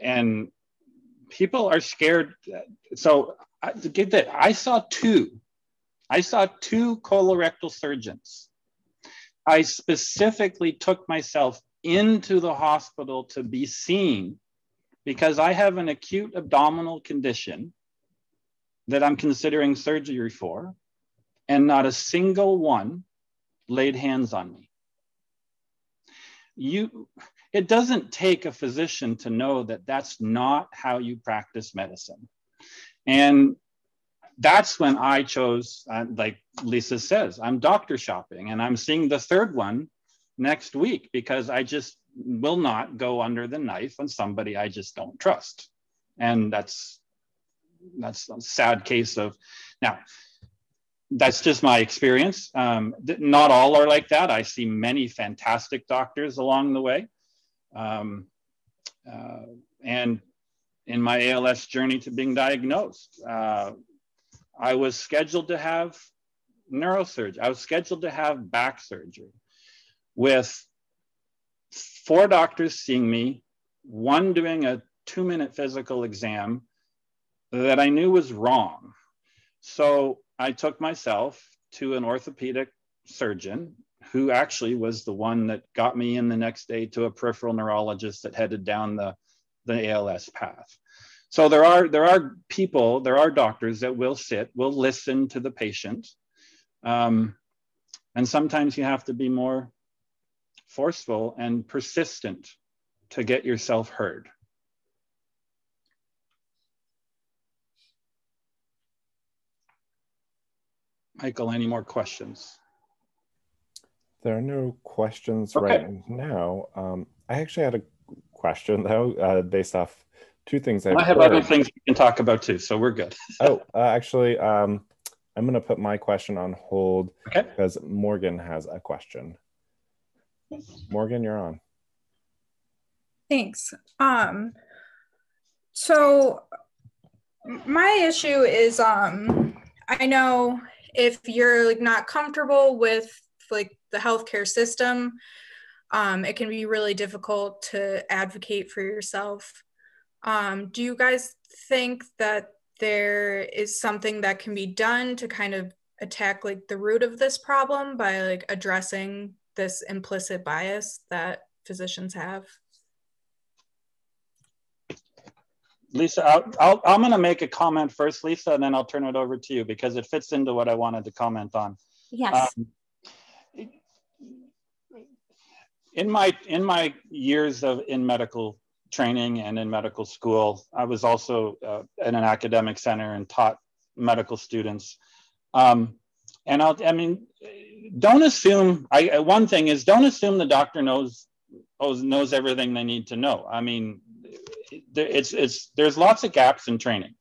and people are scared. So I, get that, I saw two. I saw two colorectal surgeons. I specifically took myself into the hospital to be seen because I have an acute abdominal condition that I'm considering surgery for, and not a single one laid hands on me. You, it doesn't take a physician to know that that's not how you practice medicine. And that's when I chose, uh, like Lisa says, I'm doctor shopping and I'm seeing the third one next week because I just will not go under the knife on somebody I just don't trust. And that's that's a sad case of now that's just my experience. Um, not all are like that. I see many fantastic doctors along the way. Um, uh, and in my ALS journey to being diagnosed. Uh, I was scheduled to have neurosurgery. I was scheduled to have back surgery with four doctors seeing me, one doing a two minute physical exam that I knew was wrong. So I took myself to an orthopedic surgeon who actually was the one that got me in the next day to a peripheral neurologist that headed down the the ALS path. So there are there are people, there are doctors that will sit, will listen to the patient, um, and sometimes you have to be more forceful and persistent to get yourself heard. Michael, any more questions? There are no questions okay. right now. Um, I actually had a question though, uh, based off two things. I've i have heard. other things we can talk about too, so we're good. oh, uh, actually, um, I'm going to put my question on hold okay. because Morgan has a question. Morgan, you're on. Thanks. Um, so my issue is, um, I know if you're like not comfortable with like the healthcare system, um, it can be really difficult to advocate for yourself. Um, do you guys think that there is something that can be done to kind of attack like the root of this problem by like addressing this implicit bias that physicians have? Lisa, i am going to make a comment first, Lisa, and then I'll turn it over to you because it fits into what I wanted to comment on. Yes. Um, in my in my years of in medical training and in medical school, I was also uh, in an academic center and taught medical students. Um, and I'll, I mean, don't assume. I one thing is don't assume the doctor knows knows everything they need to know. I mean, it's it's there's lots of gaps in training.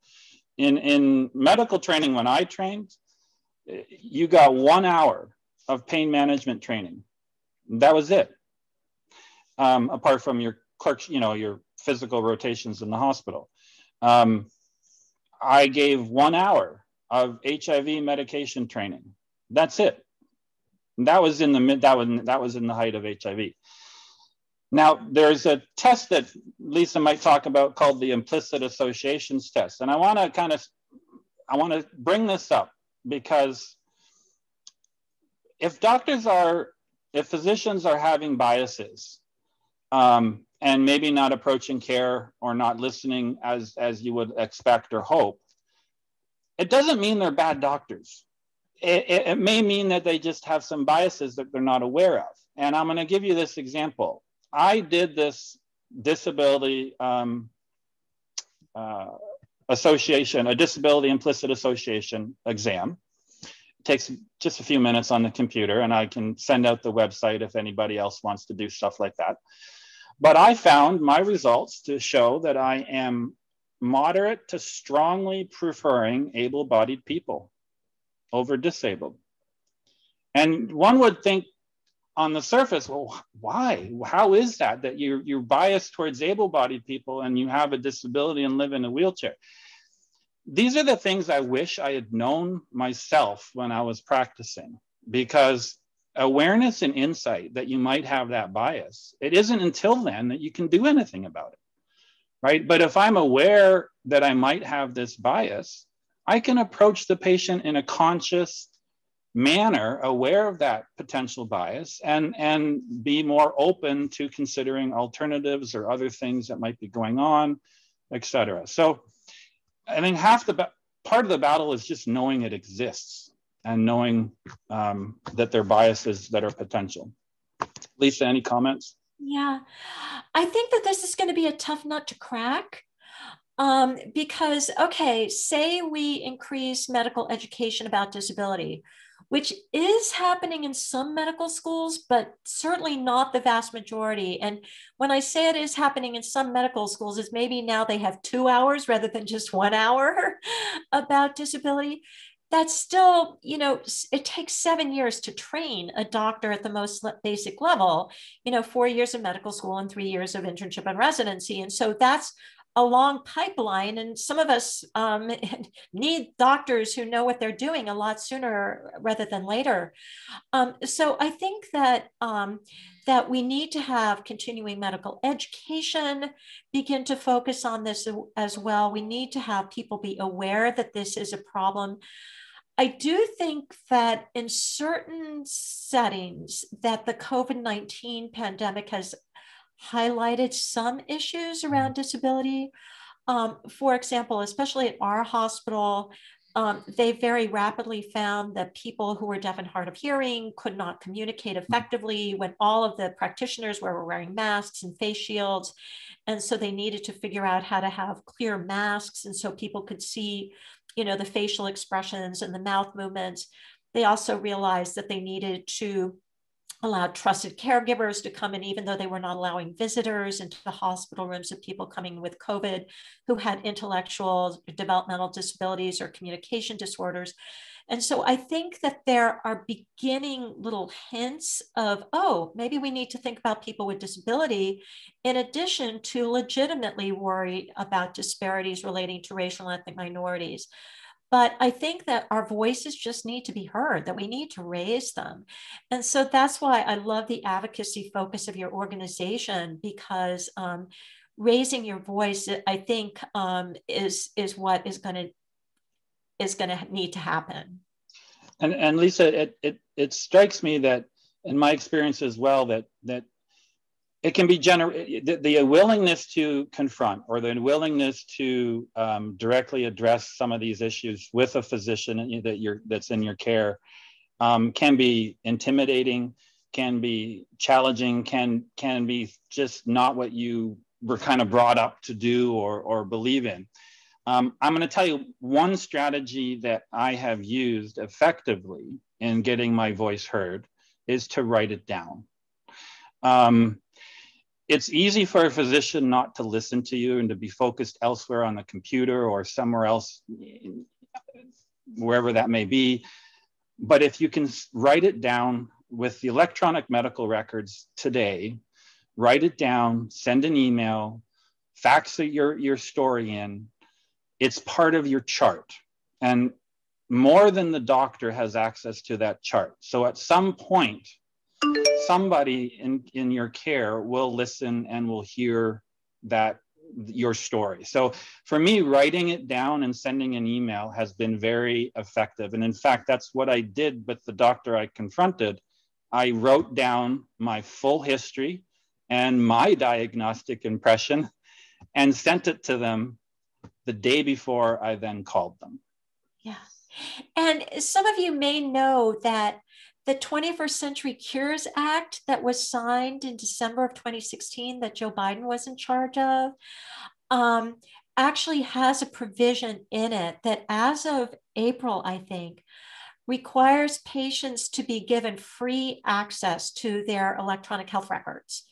In in medical training, when I trained, you got one hour of pain management training. That was it um, apart from your clerks, you know, your physical rotations in the hospital. Um, I gave one hour of HIV medication training. That's it. That was in the mid. That was that was in the height of HIV. Now there's a test that Lisa might talk about called the implicit associations test, and I want to kind of I want to bring this up because if doctors are if physicians are having biases um, and maybe not approaching care or not listening as, as you would expect or hope, it doesn't mean they're bad doctors. It, it, it may mean that they just have some biases that they're not aware of. And I'm going to give you this example. I did this disability um, uh, association, a disability implicit association exam. It takes just a few minutes on the computer, and I can send out the website if anybody else wants to do stuff like that. But I found my results to show that I am moderate to strongly preferring able bodied people over disabled. And one would think on the surface, well, why? How is that? That you're, you're biased towards able bodied people and you have a disability and live in a wheelchair. These are the things I wish I had known myself when I was practicing because awareness and insight that you might have that bias, it isn't until then that you can do anything about it right? But if I'm aware that I might have this bias, I can approach the patient in a conscious manner, aware of that potential bias, and, and be more open to considering alternatives or other things that might be going on, et cetera. So I think half the part of the battle is just knowing it exists and knowing um, that there are biases that are potential. Lisa, any comments? Yeah, I think that this is going to be a tough nut to crack. Um, because, okay, say we increase medical education about disability, which is happening in some medical schools, but certainly not the vast majority. And when I say it is happening in some medical schools, is maybe now they have two hours rather than just one hour about disability that's still, you know, it takes seven years to train a doctor at the most basic level, you know, four years of medical school and three years of internship and residency. And so that's a long pipeline. And some of us um, need doctors who know what they're doing a lot sooner rather than later. Um, so I think that. Um, that we need to have continuing medical education begin to focus on this as well. We need to have people be aware that this is a problem. I do think that in certain settings that the COVID-19 pandemic has highlighted some issues mm-hmm. around disability. Um, for example, especially at our hospital, um, they very rapidly found that people who were deaf and hard of hearing could not communicate mm-hmm. effectively when all of the practitioners were wearing masks and face shields. And so they needed to figure out how to have clear masks. And so people could see you know, the facial expressions and the mouth movements. They also realized that they needed to allow trusted caregivers to come in, even though they were not allowing visitors into the hospital rooms of people coming with COVID who had intellectual developmental disabilities or communication disorders. And so I think that there are beginning little hints of, oh, maybe we need to think about people with disability in addition to legitimately worry about disparities relating to racial and ethnic minorities. But I think that our voices just need to be heard, that we need to raise them. And so that's why I love the advocacy focus of your organization because um, raising your voice, I think, um, is, is what is going to is going to need to happen. And, and Lisa, it, it, it strikes me that in my experience as well, that, that it can be gener- the, the, willingness to confront or the willingness to um, directly address some of these issues with a physician that you're that's in your care um, can be intimidating can be challenging can can be just not what you were kind of brought up to do or or believe in um, I'm going to tell you one strategy that I have used effectively in getting my voice heard is to write it down. Um, it's easy for a physician not to listen to you and to be focused elsewhere on the computer or somewhere else, wherever that may be. But if you can write it down with the electronic medical records today, write it down, send an email, fax your, your story in, it's part of your chart. And more than the doctor has access to that chart. So at some point, somebody in, in your care will listen and will hear that your story. So for me, writing it down and sending an email has been very effective. And in fact, that's what I did with the doctor I confronted. I wrote down my full history and my diagnostic impression and sent it to them the day before I then called them. Yeah. And some of you may know that the 21st Century Cures Act that was signed in December of 2016 that Joe Biden was in charge of um, actually has a provision in it that as of April, I think, requires patients to be given free access to their electronic health records.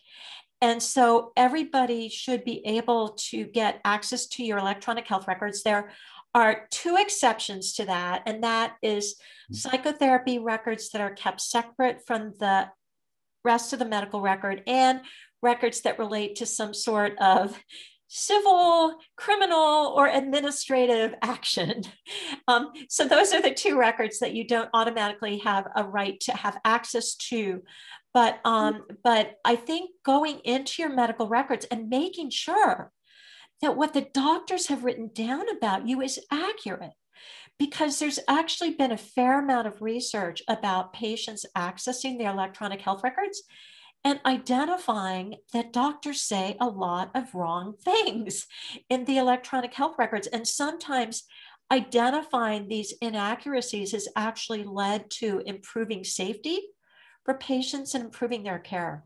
And so everybody should be able to get access to your electronic health records. There are two exceptions to that, and that is mm-hmm. psychotherapy records that are kept separate from the rest of the medical record and records that relate to some sort of civil, criminal, or administrative action. Um, so those are the two records that you don't automatically have a right to have access to. But um, but I think going into your medical records and making sure that what the doctors have written down about you is accurate because there's actually been a fair amount of research about patients accessing their electronic health records and identifying that doctors say a lot of wrong things in the electronic health records. And sometimes identifying these inaccuracies has actually led to improving safety for patients and improving their care.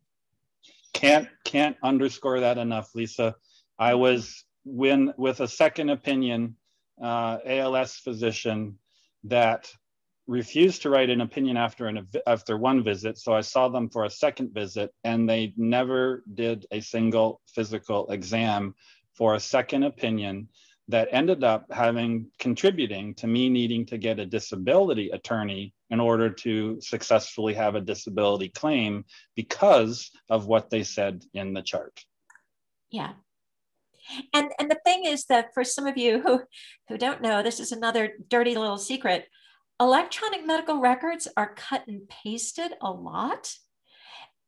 Can't can't underscore that enough, Lisa. I was when with a second opinion uh, ALS physician that refused to write an opinion after an after one visit. So i saw them for a second visit and they never did a single physical exam for a second opinion that ended up having contributing to me needing to get a disability attorney in order to successfully have a disability claim because of what they said in the chart. Yeah and and the thing is that for some of you who who don't know this is another dirty little secret electronic medical records are cut and pasted a lot.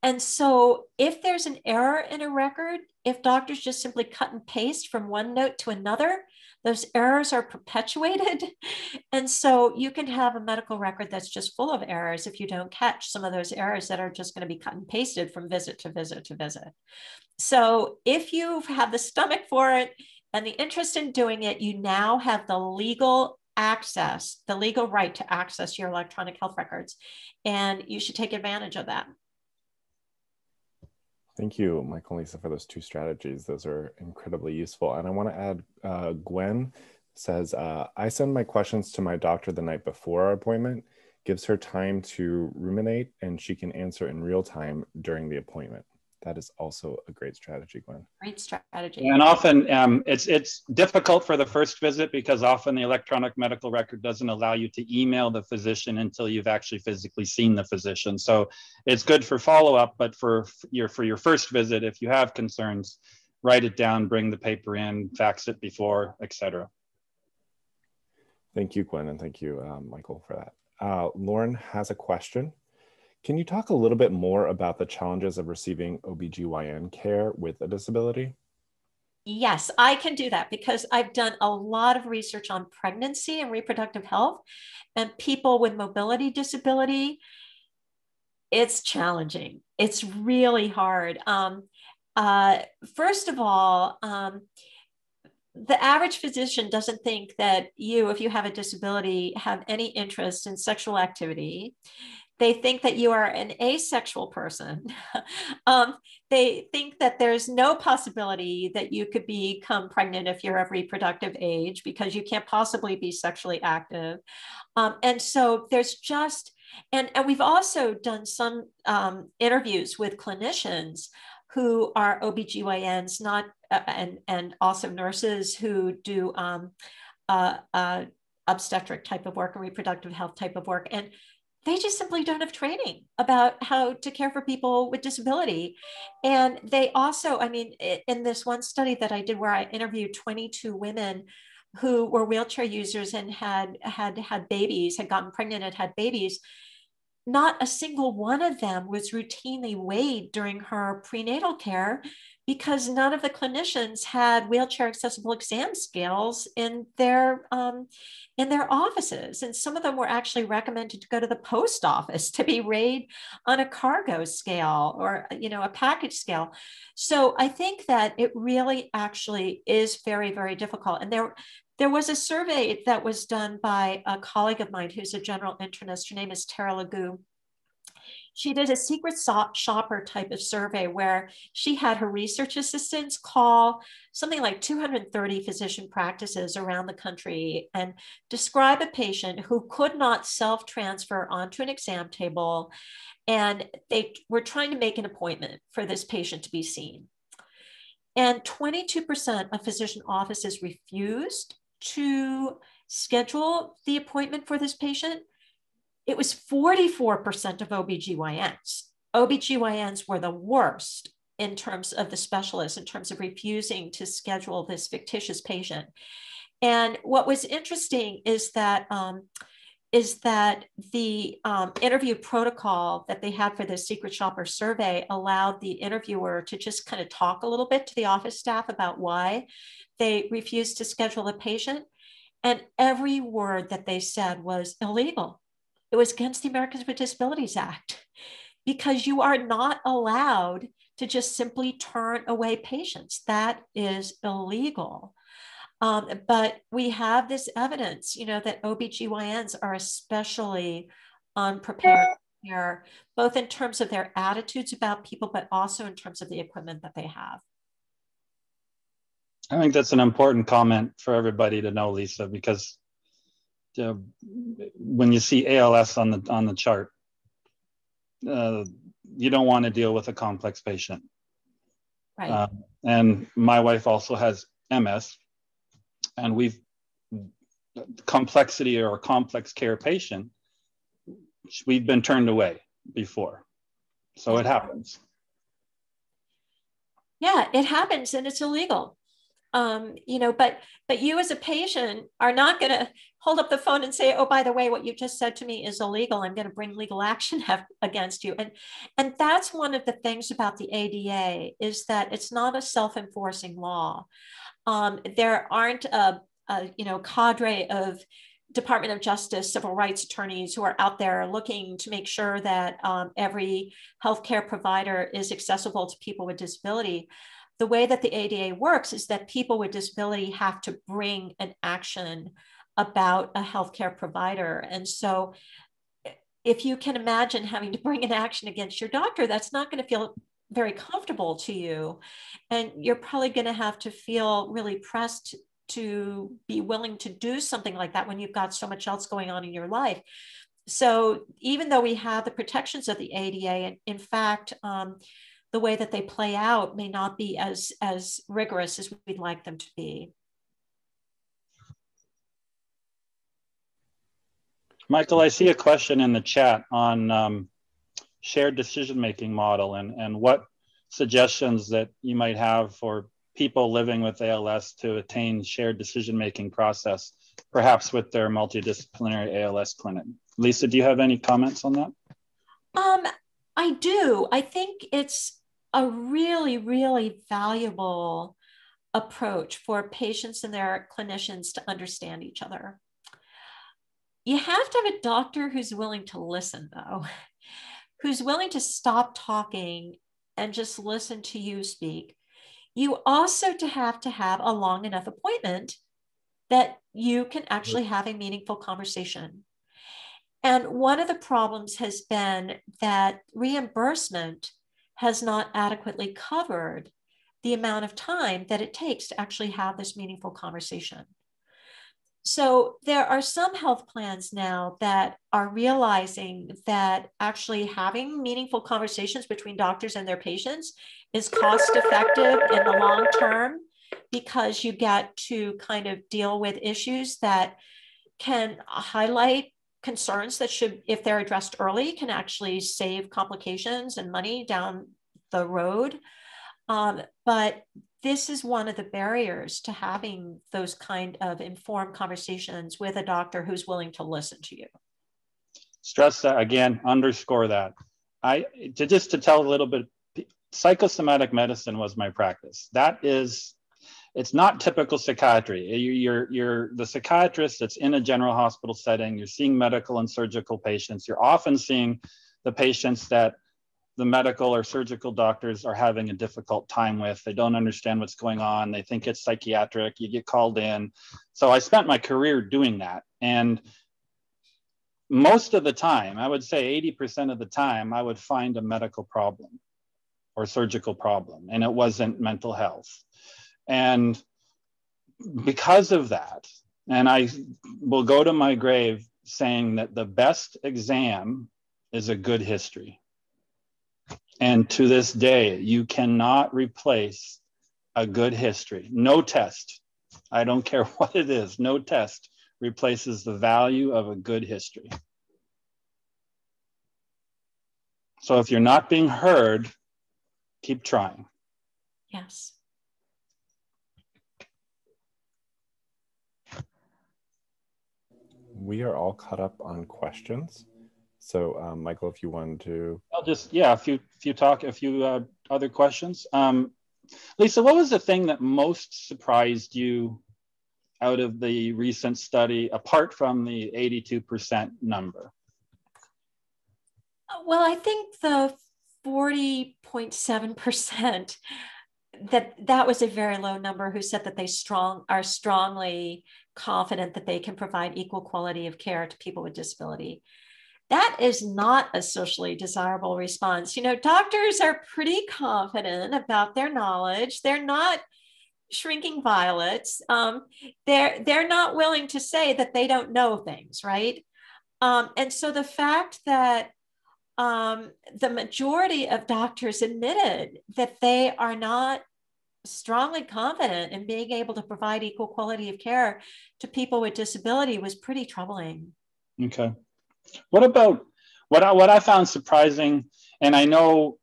And so, if there's an error in a record, if doctors just simply cut and paste from one note to another, those errors are perpetuated. And so, you can have a medical record that's just full of errors if you don't catch some of those errors that are just going to be cut and pasted from visit to visit to visit. So, if you have the stomach for it and the interest in doing it, you now have the legal access, the legal right to access your electronic health records. And you should take advantage of that. Thank you, Michael and Lisa, for those two strategies. Those are incredibly useful. And I want to add uh, Gwen says, uh, I send my questions to my doctor the night before our appointment, gives her time to ruminate, and she can answer in real time during the appointment that is also a great strategy, Gwen. Great strategy. And often um, it's it's difficult for the first visit because often the electronic medical record doesn't allow you to email the physician until you've actually physically seen the physician. So it's good for follow up, but for your for your first visit, if you have concerns, write it down, bring the paper in, fax it before, etc. Thank you, Gwen, and thank you, um, Michael, for that. Uh, Lauren has a question. Can you talk a little bit more about the challenges of receiving OBGYN care with a disability? Yes, I can do that because I've done a lot of research on pregnancy and reproductive health and people with mobility disability. It's challenging. It's really hard. Um, uh, first of all, um, the average physician doesn't think that you, if you have a disability, have any interest in sexual activity they think that you are an asexual person. um, they think that there's no possibility that you could become pregnant if you're of reproductive age because you can't possibly be sexually active. Um, and so there's just, and, and we've also done some um, interviews with clinicians who are OBGYNs, not, uh, and, and also nurses who do um, uh, uh, obstetric type of work and reproductive health type of work. And they just simply don't have training about how to care for people with disability. And they also, I mean, in this one study that I did where I interviewed 22 women who were wheelchair users and had had had babies, had gotten pregnant and had babies, not a single one of them was routinely weighed during her prenatal care because none of the clinicians had wheelchair accessible exam scales in their um, in their offices. And some of them were actually recommended to go to the post office to be weighed on a cargo scale or you know a package scale. So i think that it really actually is very very difficult. And there there was a survey that was done by a colleague of mine who's a general internist. Her name is Tara Lagu. She did a secret shopper type of survey where she had her research assistants call something like 230 physician practices around the country and describe a patient who could not self transfer onto an exam table. And they were trying to make an appointment for this patient to be seen. And 22% of physician offices refused to schedule the appointment for this patient, it was 44% of OBGYNs. OBGYNs were the worst in terms of the specialists, in terms of refusing to schedule this fictitious patient. And what was interesting is that um, is that the um, interview protocol that they had for the secret shopper survey allowed the interviewer to just kind of talk a little bit to the office staff about why they refused to schedule a patient. And every word that they said was illegal. It was against the Americans with Disabilities Act because you are not allowed to just simply turn away patients. That is illegal. Um, but we have this evidence, you know, that OBGYNs are especially unprepared here, both in terms of their attitudes about people, but also in terms of the equipment that they have. I think that's an important comment for everybody to know, Lisa, because when you see ALS on the on the chart, uh, you don't want to deal with a complex patient. Right. Uh, and my wife also has MS, and we've complexity or complex care patient, we've been turned away before. So it happens. Yeah, it happens and it's illegal um, you know but but you as a patient are not going to hold up the phone and say oh by the way what you just said to me is illegal. I'm going to bring legal action against you. And and that's one of the things about the ADA is that it's not a self-enforcing law. Um, there aren't a, a you know cadre of Department of Justice civil rights attorneys who are out there looking to make sure that um, every healthcare provider is accessible to people with disability the way that the ADA works is that people with disability have to bring an action about a healthcare provider. And so if you can imagine having to bring an action against your doctor, that's not going to feel very comfortable to you. And you're probably going to have to feel really pressed to be willing to do something like that when you've got so much else going on in your life. So even though we have the protections of the ADA, and in fact, um, the way that they play out may not be as as rigorous as we'd like them to be. Michael, I see a question in the chat on um, shared decision making model and, and what suggestions that you might have for people living with ALS to attain shared decision making process, perhaps with their multidisciplinary ALS clinic. Lisa, do you have any comments on that? Um, I do. I think it's a really, really valuable approach for patients and their clinicians to understand each other. You have to have a doctor who's willing to listen, though, who's willing to stop talking and just listen to you speak. You also to have to have a long enough appointment that you can actually have a meaningful conversation. And one of the problems has been that reimbursement has not adequately covered the amount of time that it takes to actually have this meaningful conversation. So there are some health plans now that are realizing that actually having meaningful conversations between doctors and their patients is cost effective in the long term because you get to kind of deal with issues that can highlight concerns that should, if they're addressed early, can actually save complications and money down the road. Um, but this is one of the barriers to having those kind of informed conversations with a doctor who's willing to listen to you. Stress that again, underscore that. I to just to tell a little bit, psychosomatic medicine was my practice. That is, it's not typical psychiatry. You're, you're the psychiatrist that's in a general hospital setting. You're seeing medical and surgical patients. You're often seeing the patients that the medical or surgical doctors are having a difficult time with. They don't understand what's going on. They think it's psychiatric. You get called in. So I spent my career doing that. And most of the time, I would say 80% of the time, I would find a medical problem or surgical problem, and it wasn't mental health. And because of that, and I will go to my grave saying that the best exam is a good history. And to this day, you cannot replace a good history. No test, I don't care what it is, no test replaces the value of a good history. So if you're not being heard, keep trying. Yes. We are all caught up on questions. So, um, Michael, if you wanted to, I'll just yeah, a few few talk, a few uh, other questions. Um, Lisa, what was the thing that most surprised you out of the recent study, apart from the 82% number? Well, I think the 40.7% that that was a very low number who said that they strong are strongly confident that they can provide equal quality of care to people with disability that is not a socially desirable response. You know, doctors are pretty confident about their knowledge. They're not shrinking violets. Um, they're they're not willing to say that they don't know things, right? Um, and so the fact that um, the majority of doctors admitted that they are not strongly confident in being able to provide equal quality of care to people with disability was pretty troubling. Okay. What about what I, what I found surprising, and I know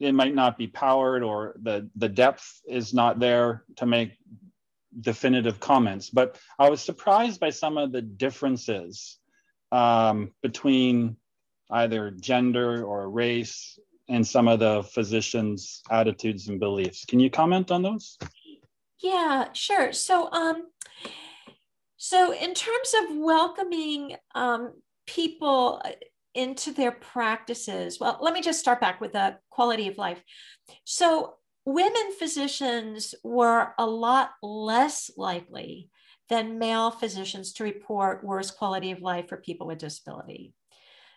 it might not be powered or the, the depth is not there to make definitive comments, but I was surprised by some of the differences um, between either gender or race and some of the physicians' attitudes and beliefs. Can you comment on those? Yeah, sure. So, um, so in terms of welcoming um, people uh, into their practices? Well, let me just start back with the quality of life. So, women physicians were a lot less likely than male physicians to report worse quality of life for people with disability.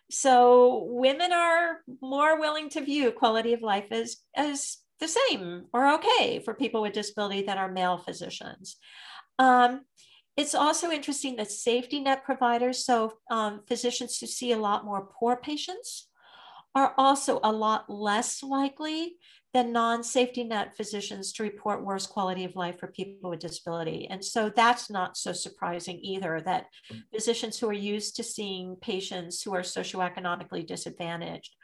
So, women are more willing to view quality of life as, as the same or okay for people with disability than are male physicians. Um, it's also interesting that safety net providers, so um, physicians who see a lot more poor patients, are also a lot less likely than non-safety net physicians to report worse quality of life for people with disability. And so that's not so surprising either that physicians who are used to seeing patients who are socioeconomically disadvantaged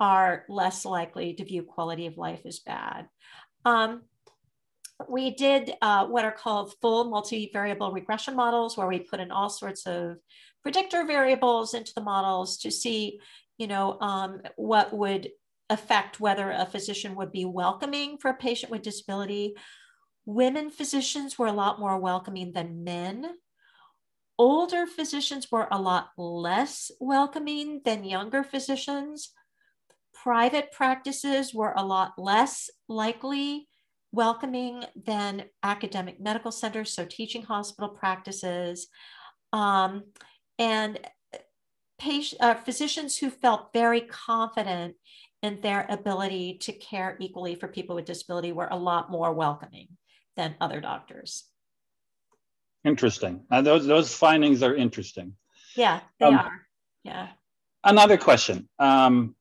are less likely to view quality of life as bad. Um, we did uh, what are called full multivariable regression models, where we put in all sorts of predictor variables into the models to see, you know, um, what would affect whether a physician would be welcoming for a patient with disability. Women physicians were a lot more welcoming than men. Older physicians were a lot less welcoming than younger physicians. Private practices were a lot less likely welcoming than academic medical centers, so teaching hospital practices, um, and patient, uh, physicians who felt very confident in their ability to care equally for people with disability were a lot more welcoming than other doctors. Interesting. Uh, those those findings are interesting. Yeah, they um, are. Yeah. Another question. Um,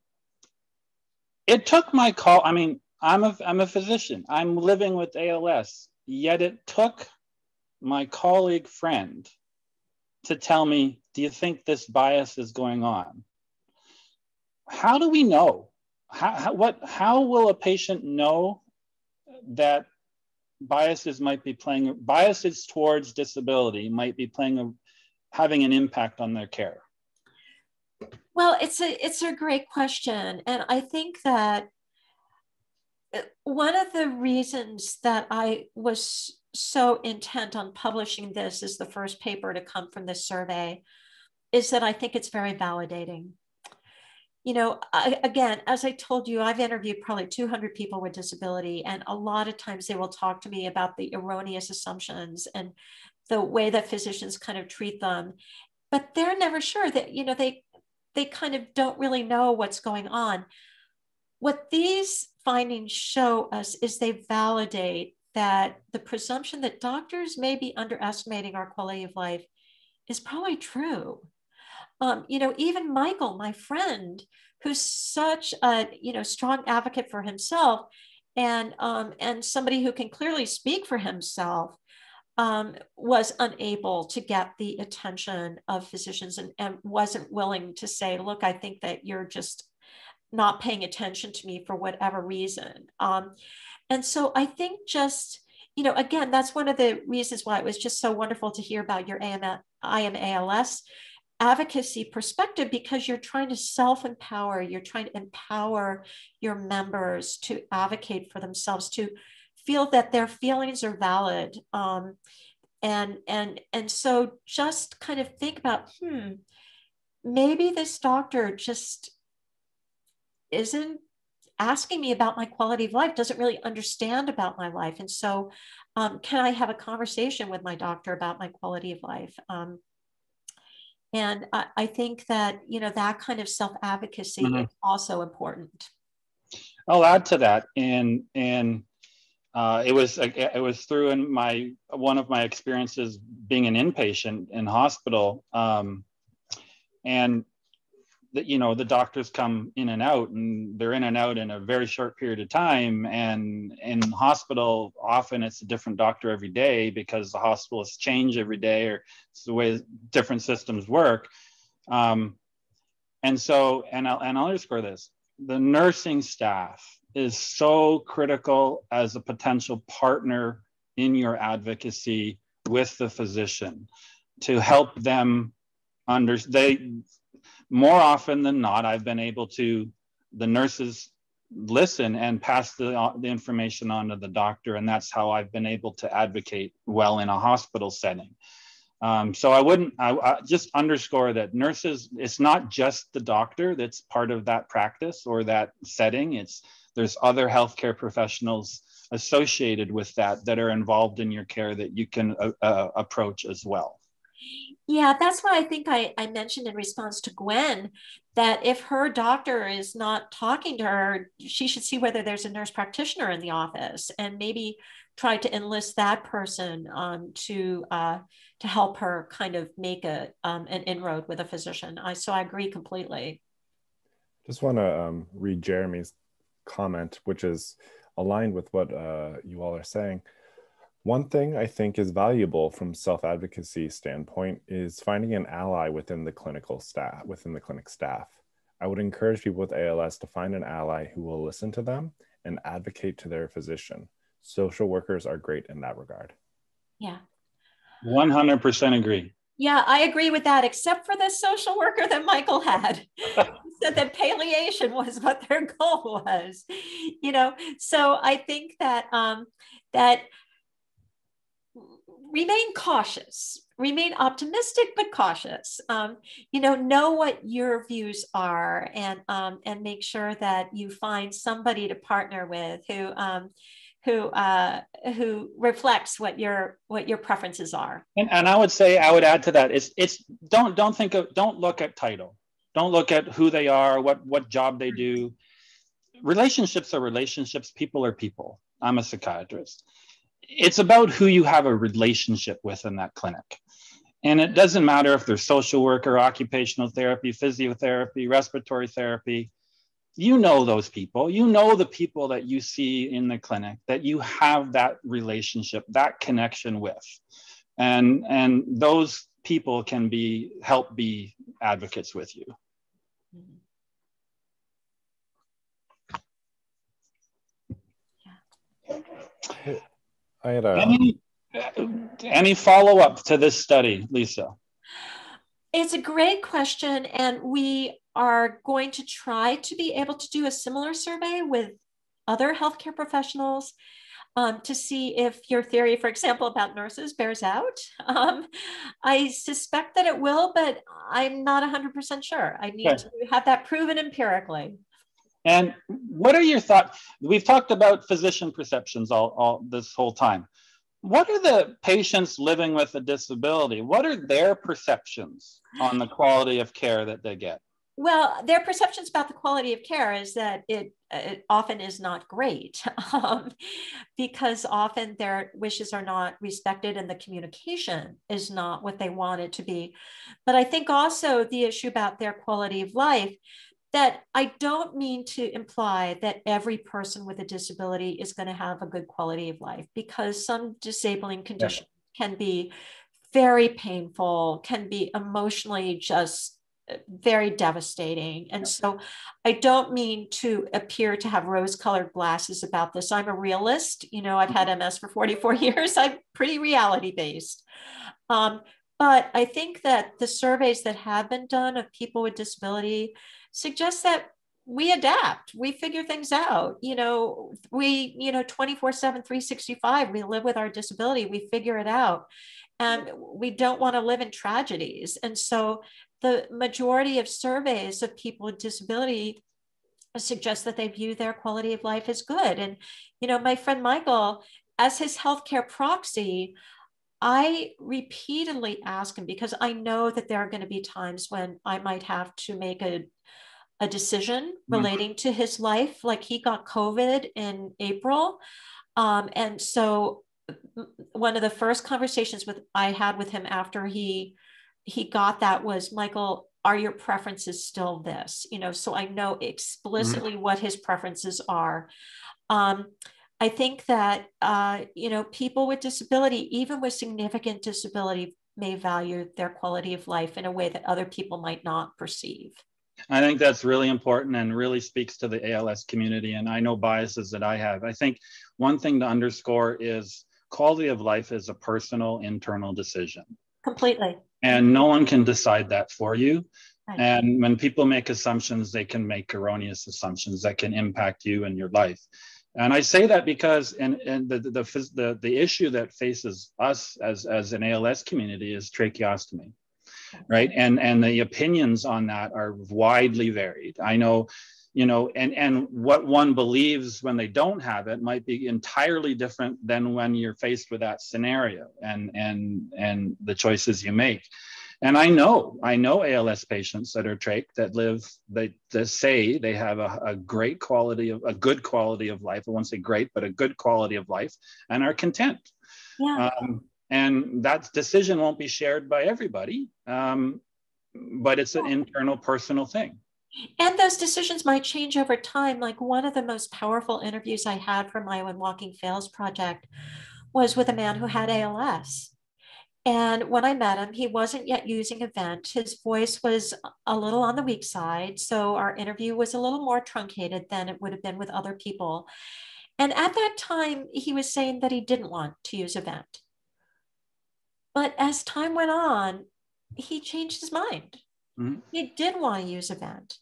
it took my call. I mean, I'm a, I'm a physician. I'm living with ALS. Yet it took my colleague friend to tell me, do you think this bias is going on? How do we know? How, what, how will a patient know that biases might be playing, biases towards disability might be playing a, having an impact on their care? Well, it's a it's a great question, and I think that uh, one of the reasons that I was so intent on publishing this as the first paper to come from this survey is that I think it's very validating. You know, I, again, as I told you, I've interviewed probably 200 people with disability, and a lot of times they will talk to me about the erroneous assumptions and the way that physicians kind of treat them. But they're never sure that, you know, they they kind of don't really know what's going on. What these findings show us is they validate that the presumption that doctors may be underestimating our quality of life is probably true. Um, you know, even Michael, my friend, who's such a you know strong advocate for himself, and um, and somebody who can clearly speak for himself, um, was unable to get the attention of physicians and, and wasn't willing to say, look, I think that you're just not paying attention to me for whatever reason. Um, and so I think just, you know, again, that's one of the reasons why it was just so wonderful to hear about your AM, I AM ALS advocacy perspective because you're trying to self empower, you're trying to empower your members to advocate for themselves, to feel that their feelings are valid. Um, and and and so just kind of think about, hmm, maybe this doctor just isn't asking me about my quality of life, doesn't really understand about my life. And so um, can I have a conversation with my doctor about my quality of life? Um, and I, I, think that, you know, that kind of self-advocacy mm-hmm. is also important. I'll add to that. And, and uh, it was it was through in my one of my experiences being an inpatient in hospital um, and the, you know the doctors come in and out and they're in and out in a very short period of time. And in hospital often it's a different doctor every day because the hospitals change every day or it's the way different systems work. Um, and so and I'll, and I'll underscore this the nursing staff is so critical as a potential partner in your advocacy with the physician to help them under they more often than not i've been able to the nurses listen and pass the, the information on to the doctor and that's how i've been able to advocate well in a hospital setting um, so i wouldn't I, I just underscore that nurses it's not just the doctor that's part of that practice or that setting it's there's other healthcare professionals associated with that that are involved in your care that you can uh, uh, approach as well. Yeah, that's why I think I, I mentioned in response to Gwen that if her doctor is not talking to her, she should see whether there's a nurse practitioner in the office and maybe try to enlist that person um, to uh, to help her kind of make a um, an inroad with a physician. I so I agree completely. Just want to um, read Jeremy's comment, which is aligned with what uh, you all are saying. One thing I think is valuable from self-advocacy standpoint is finding an ally within the clinical staff, within the clinic staff. I would encourage people with ALS to find an ally who will listen to them and advocate to their physician. Social workers are great in that regard. Yeah. 100% agree. Yeah, I agree with that, except for the social worker that Michael had. said that palliation was what their goal was. You know, so I think that um, that remain cautious, remain optimistic but cautious. Um, you know, know what your views are, and um, and make sure that you find somebody to partner with who um, who uh, who reflects what your what your preferences are. And, and I would say I would add to that is it's don't don't think of don't look at title, don't look at who they are, what what job they do. Relationships are relationships. People are people. I'm a psychiatrist. It's about who you have a relationship with in that clinic. And it doesn't matter if they're social worker, occupational therapy, physiotherapy, respiratory therapy. You know those people. You know the people that you see in the clinic that you have that relationship that connection with. And and those people can be help be advocates with you I had a any, any follow-up to this study lisa it's a great question and we are going to try to be able to do a similar survey with other healthcare professionals um, to see if your theory, for example, about nurses bears out. Um, I suspect that it will, but I'm not 100% sure. I need okay. to have that proven empirically. And what are your thoughts? We've talked about physician perceptions all, all this whole time. What are the patients living with a disability? What are their perceptions on the quality of care that they get? Well, their perceptions about the quality of care is that it, it often is not great um, because often their wishes are not respected and the communication is not what they want it to be. But I think also the issue about their quality of life that I don't mean to imply that every person with a disability is going to have a good quality of life because some disabling conditions yeah. can be very painful, can be emotionally just very devastating. And so I don't mean to appear to have rose colored glasses about this. I'm a realist. You know, I've had MS for 44 years, I'm pretty reality based. Um, but I think that the surveys that have been done of people with disability suggest that we adapt we figure things out. You know we you know 24 7 365 we live with our disability we figure it out. And we don't want to live in tragedies. And so the majority of surveys of people with disability suggest that they view their quality of life as good. And, you know, my friend Michael, as his healthcare proxy, I repeatedly ask him because I know that there are going to be times when I might have to make a, a decision mm-hmm. relating to his life. Like he got COVID in April. Um, and so one of the first conversations with I had with him after he he got that was Michael, are your preferences still this? You know, so I know explicitly mm-hmm. what his preferences are. Um, I think that uh, you know people with disability, even with significant disability, may value their quality of life in a way that other people might not perceive. I think that's really important and really speaks to the ALS community. And I know biases that I have. I think one thing to underscore is quality of life is a personal internal decision. Completely and no one can decide that for you and when people make assumptions they can make erroneous assumptions that can impact you and your life and i say that because and, and the, the, the, the issue that faces us as, as an als community is tracheostomy right? And and the opinions on that are widely varied. I know you know and and what one believes when they don't have it might be entirely different than when you're faced with that scenario and and and the choices you make. And i know i know als patients that are trach that live they, they say they have a, a great quality of a good quality of life. I won't say great but a good quality of life and are content. Yeah. Um, and that decision won't be shared by everybody um, but it's an internal personal thing and those decisions might change over time. Like one of the most powerful interviews I had for my When Walking Fails project was with a man who had ALS. And when I met him, he wasn't yet using a vent. His voice was a little on the weak side. So our interview was a little more truncated than it would have been with other people. And at that time, he was saying that he didn't want to use a vent. But as time went on, he changed his mind. Mm-hmm. He did want to use a vent.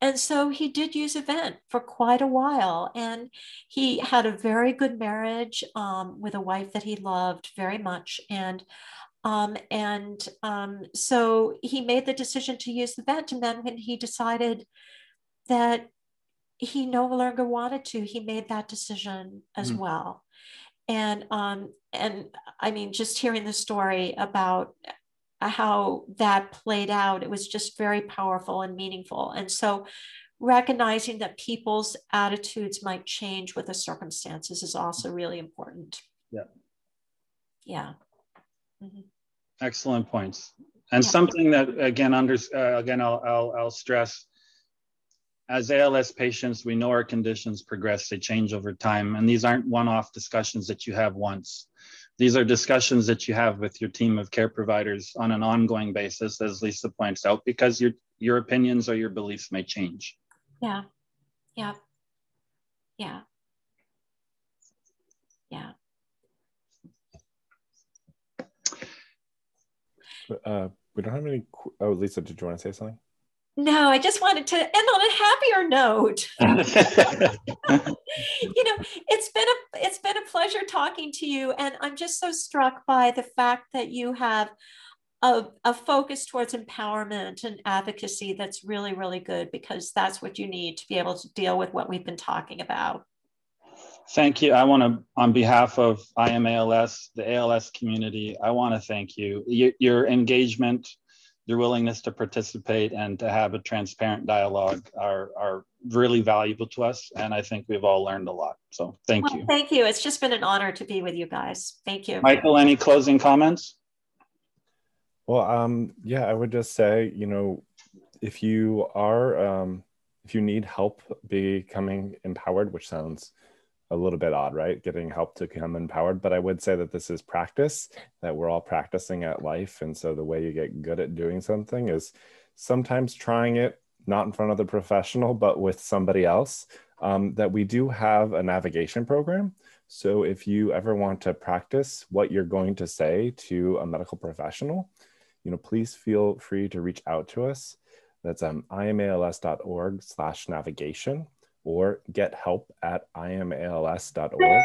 And so he did use a vent for quite a while. And he had a very good marriage um, with a wife that he loved very much. And um, and um, so he made the decision to use the vent. And then when he decided that he no longer wanted to, he made that decision as mm. well. And um, and I mean, just hearing the story about how that played out. It was just very powerful and meaningful. And so recognizing that people's attitudes might change with the circumstances is also really important. Yeah. Yeah. Mm-hmm. Excellent points. And yeah. something that again, under uh, again, I'll, I'll, I'll stress as ALS patients, we know our conditions progress, they change over time. And these aren't one off discussions that you have once. These are discussions that you have with your team of care providers on an ongoing basis, as Lisa points out, because your, your opinions or your beliefs may change. Yeah. Yeah. Yeah. Yeah. Uh, we don't have any. Oh, Lisa, did you want to say something? No, I just wanted to end on a happier note. you know, it's been a it's been a pleasure talking to you, and I'm just so struck by the fact that you have a, a focus towards empowerment and advocacy that's really, really good because that's what you need to be able to deal with what we've been talking about. Thank you. I want to, on behalf of I AM ALS, the ALS community, I want to thank you. Your, your engagement your willingness to participate and to have a transparent dialogue are, are really valuable to us. And I think we've all learned a lot. So thank well, you. Thank you. It's just been an honor to be with you guys. Thank you. Michael, any closing comments? Well, um, yeah, I would just say, you know, if you are, um, if you need help becoming empowered, which sounds a little bit odd, right? Getting help to become empowered. But I would say that this is practice that we're all practicing at life. And so the way you get good at doing something is sometimes trying it not in front of the professional, but with somebody else. Um, that we do have a navigation program. So if you ever want to practice what you're going to say to a medical professional, you know, please feel free to reach out to us. That's um, iamals.org slash navigation or get help at iamals.org.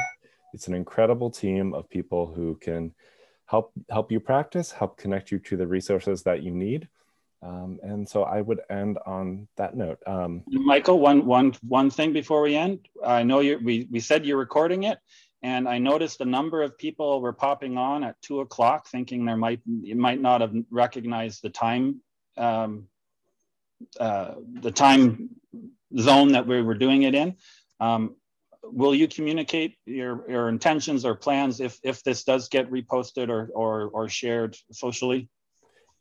It's an incredible team of people who can help help you practice, help connect you to the resources that you need. Um, and so I would end on that note. Um, Michael, one one one thing before we end. I know you we we said you're recording it, and I noticed a number of people were popping on at two o'clock, thinking there might you might not have recognized the time um, uh, the time zone that we were doing it in. Um, will you communicate your, your intentions or plans if, if this does get reposted or, or, or shared socially?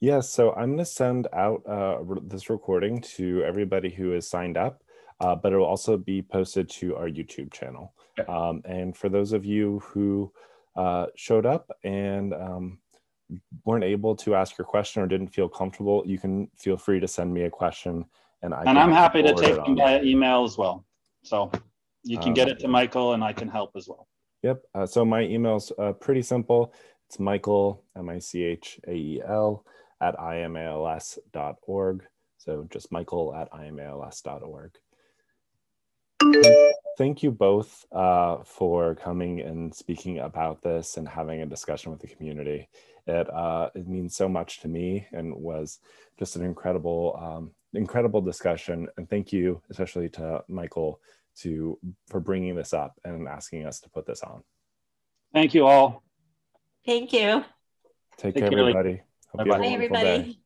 Yes, so I'm going to send out uh, this recording to everybody who is signed up, uh, but it will also be posted to our YouTube channel. Okay. Um, and for those of you who uh, showed up and um, weren't able to ask your question or didn't feel comfortable, you can feel free to send me a question and I and I'm happy to take them by email as well. So you can um, get it to Michael and I can help as well. Yep. Uh, so my email's uh, pretty simple. It's Michael, M I C H A E L, at iamals.org. So just Michael at iamals.org. Thank you both uh, for coming and speaking about this and having a discussion with the community. It, uh, it means so much to me and was just an incredible um, incredible discussion. And thank you, especially to Michael, to for bringing this up and asking us to put this on. Thank you all. Thank you. Take, Take care, care, everybody. Hope Bye, -bye. everybody. Day.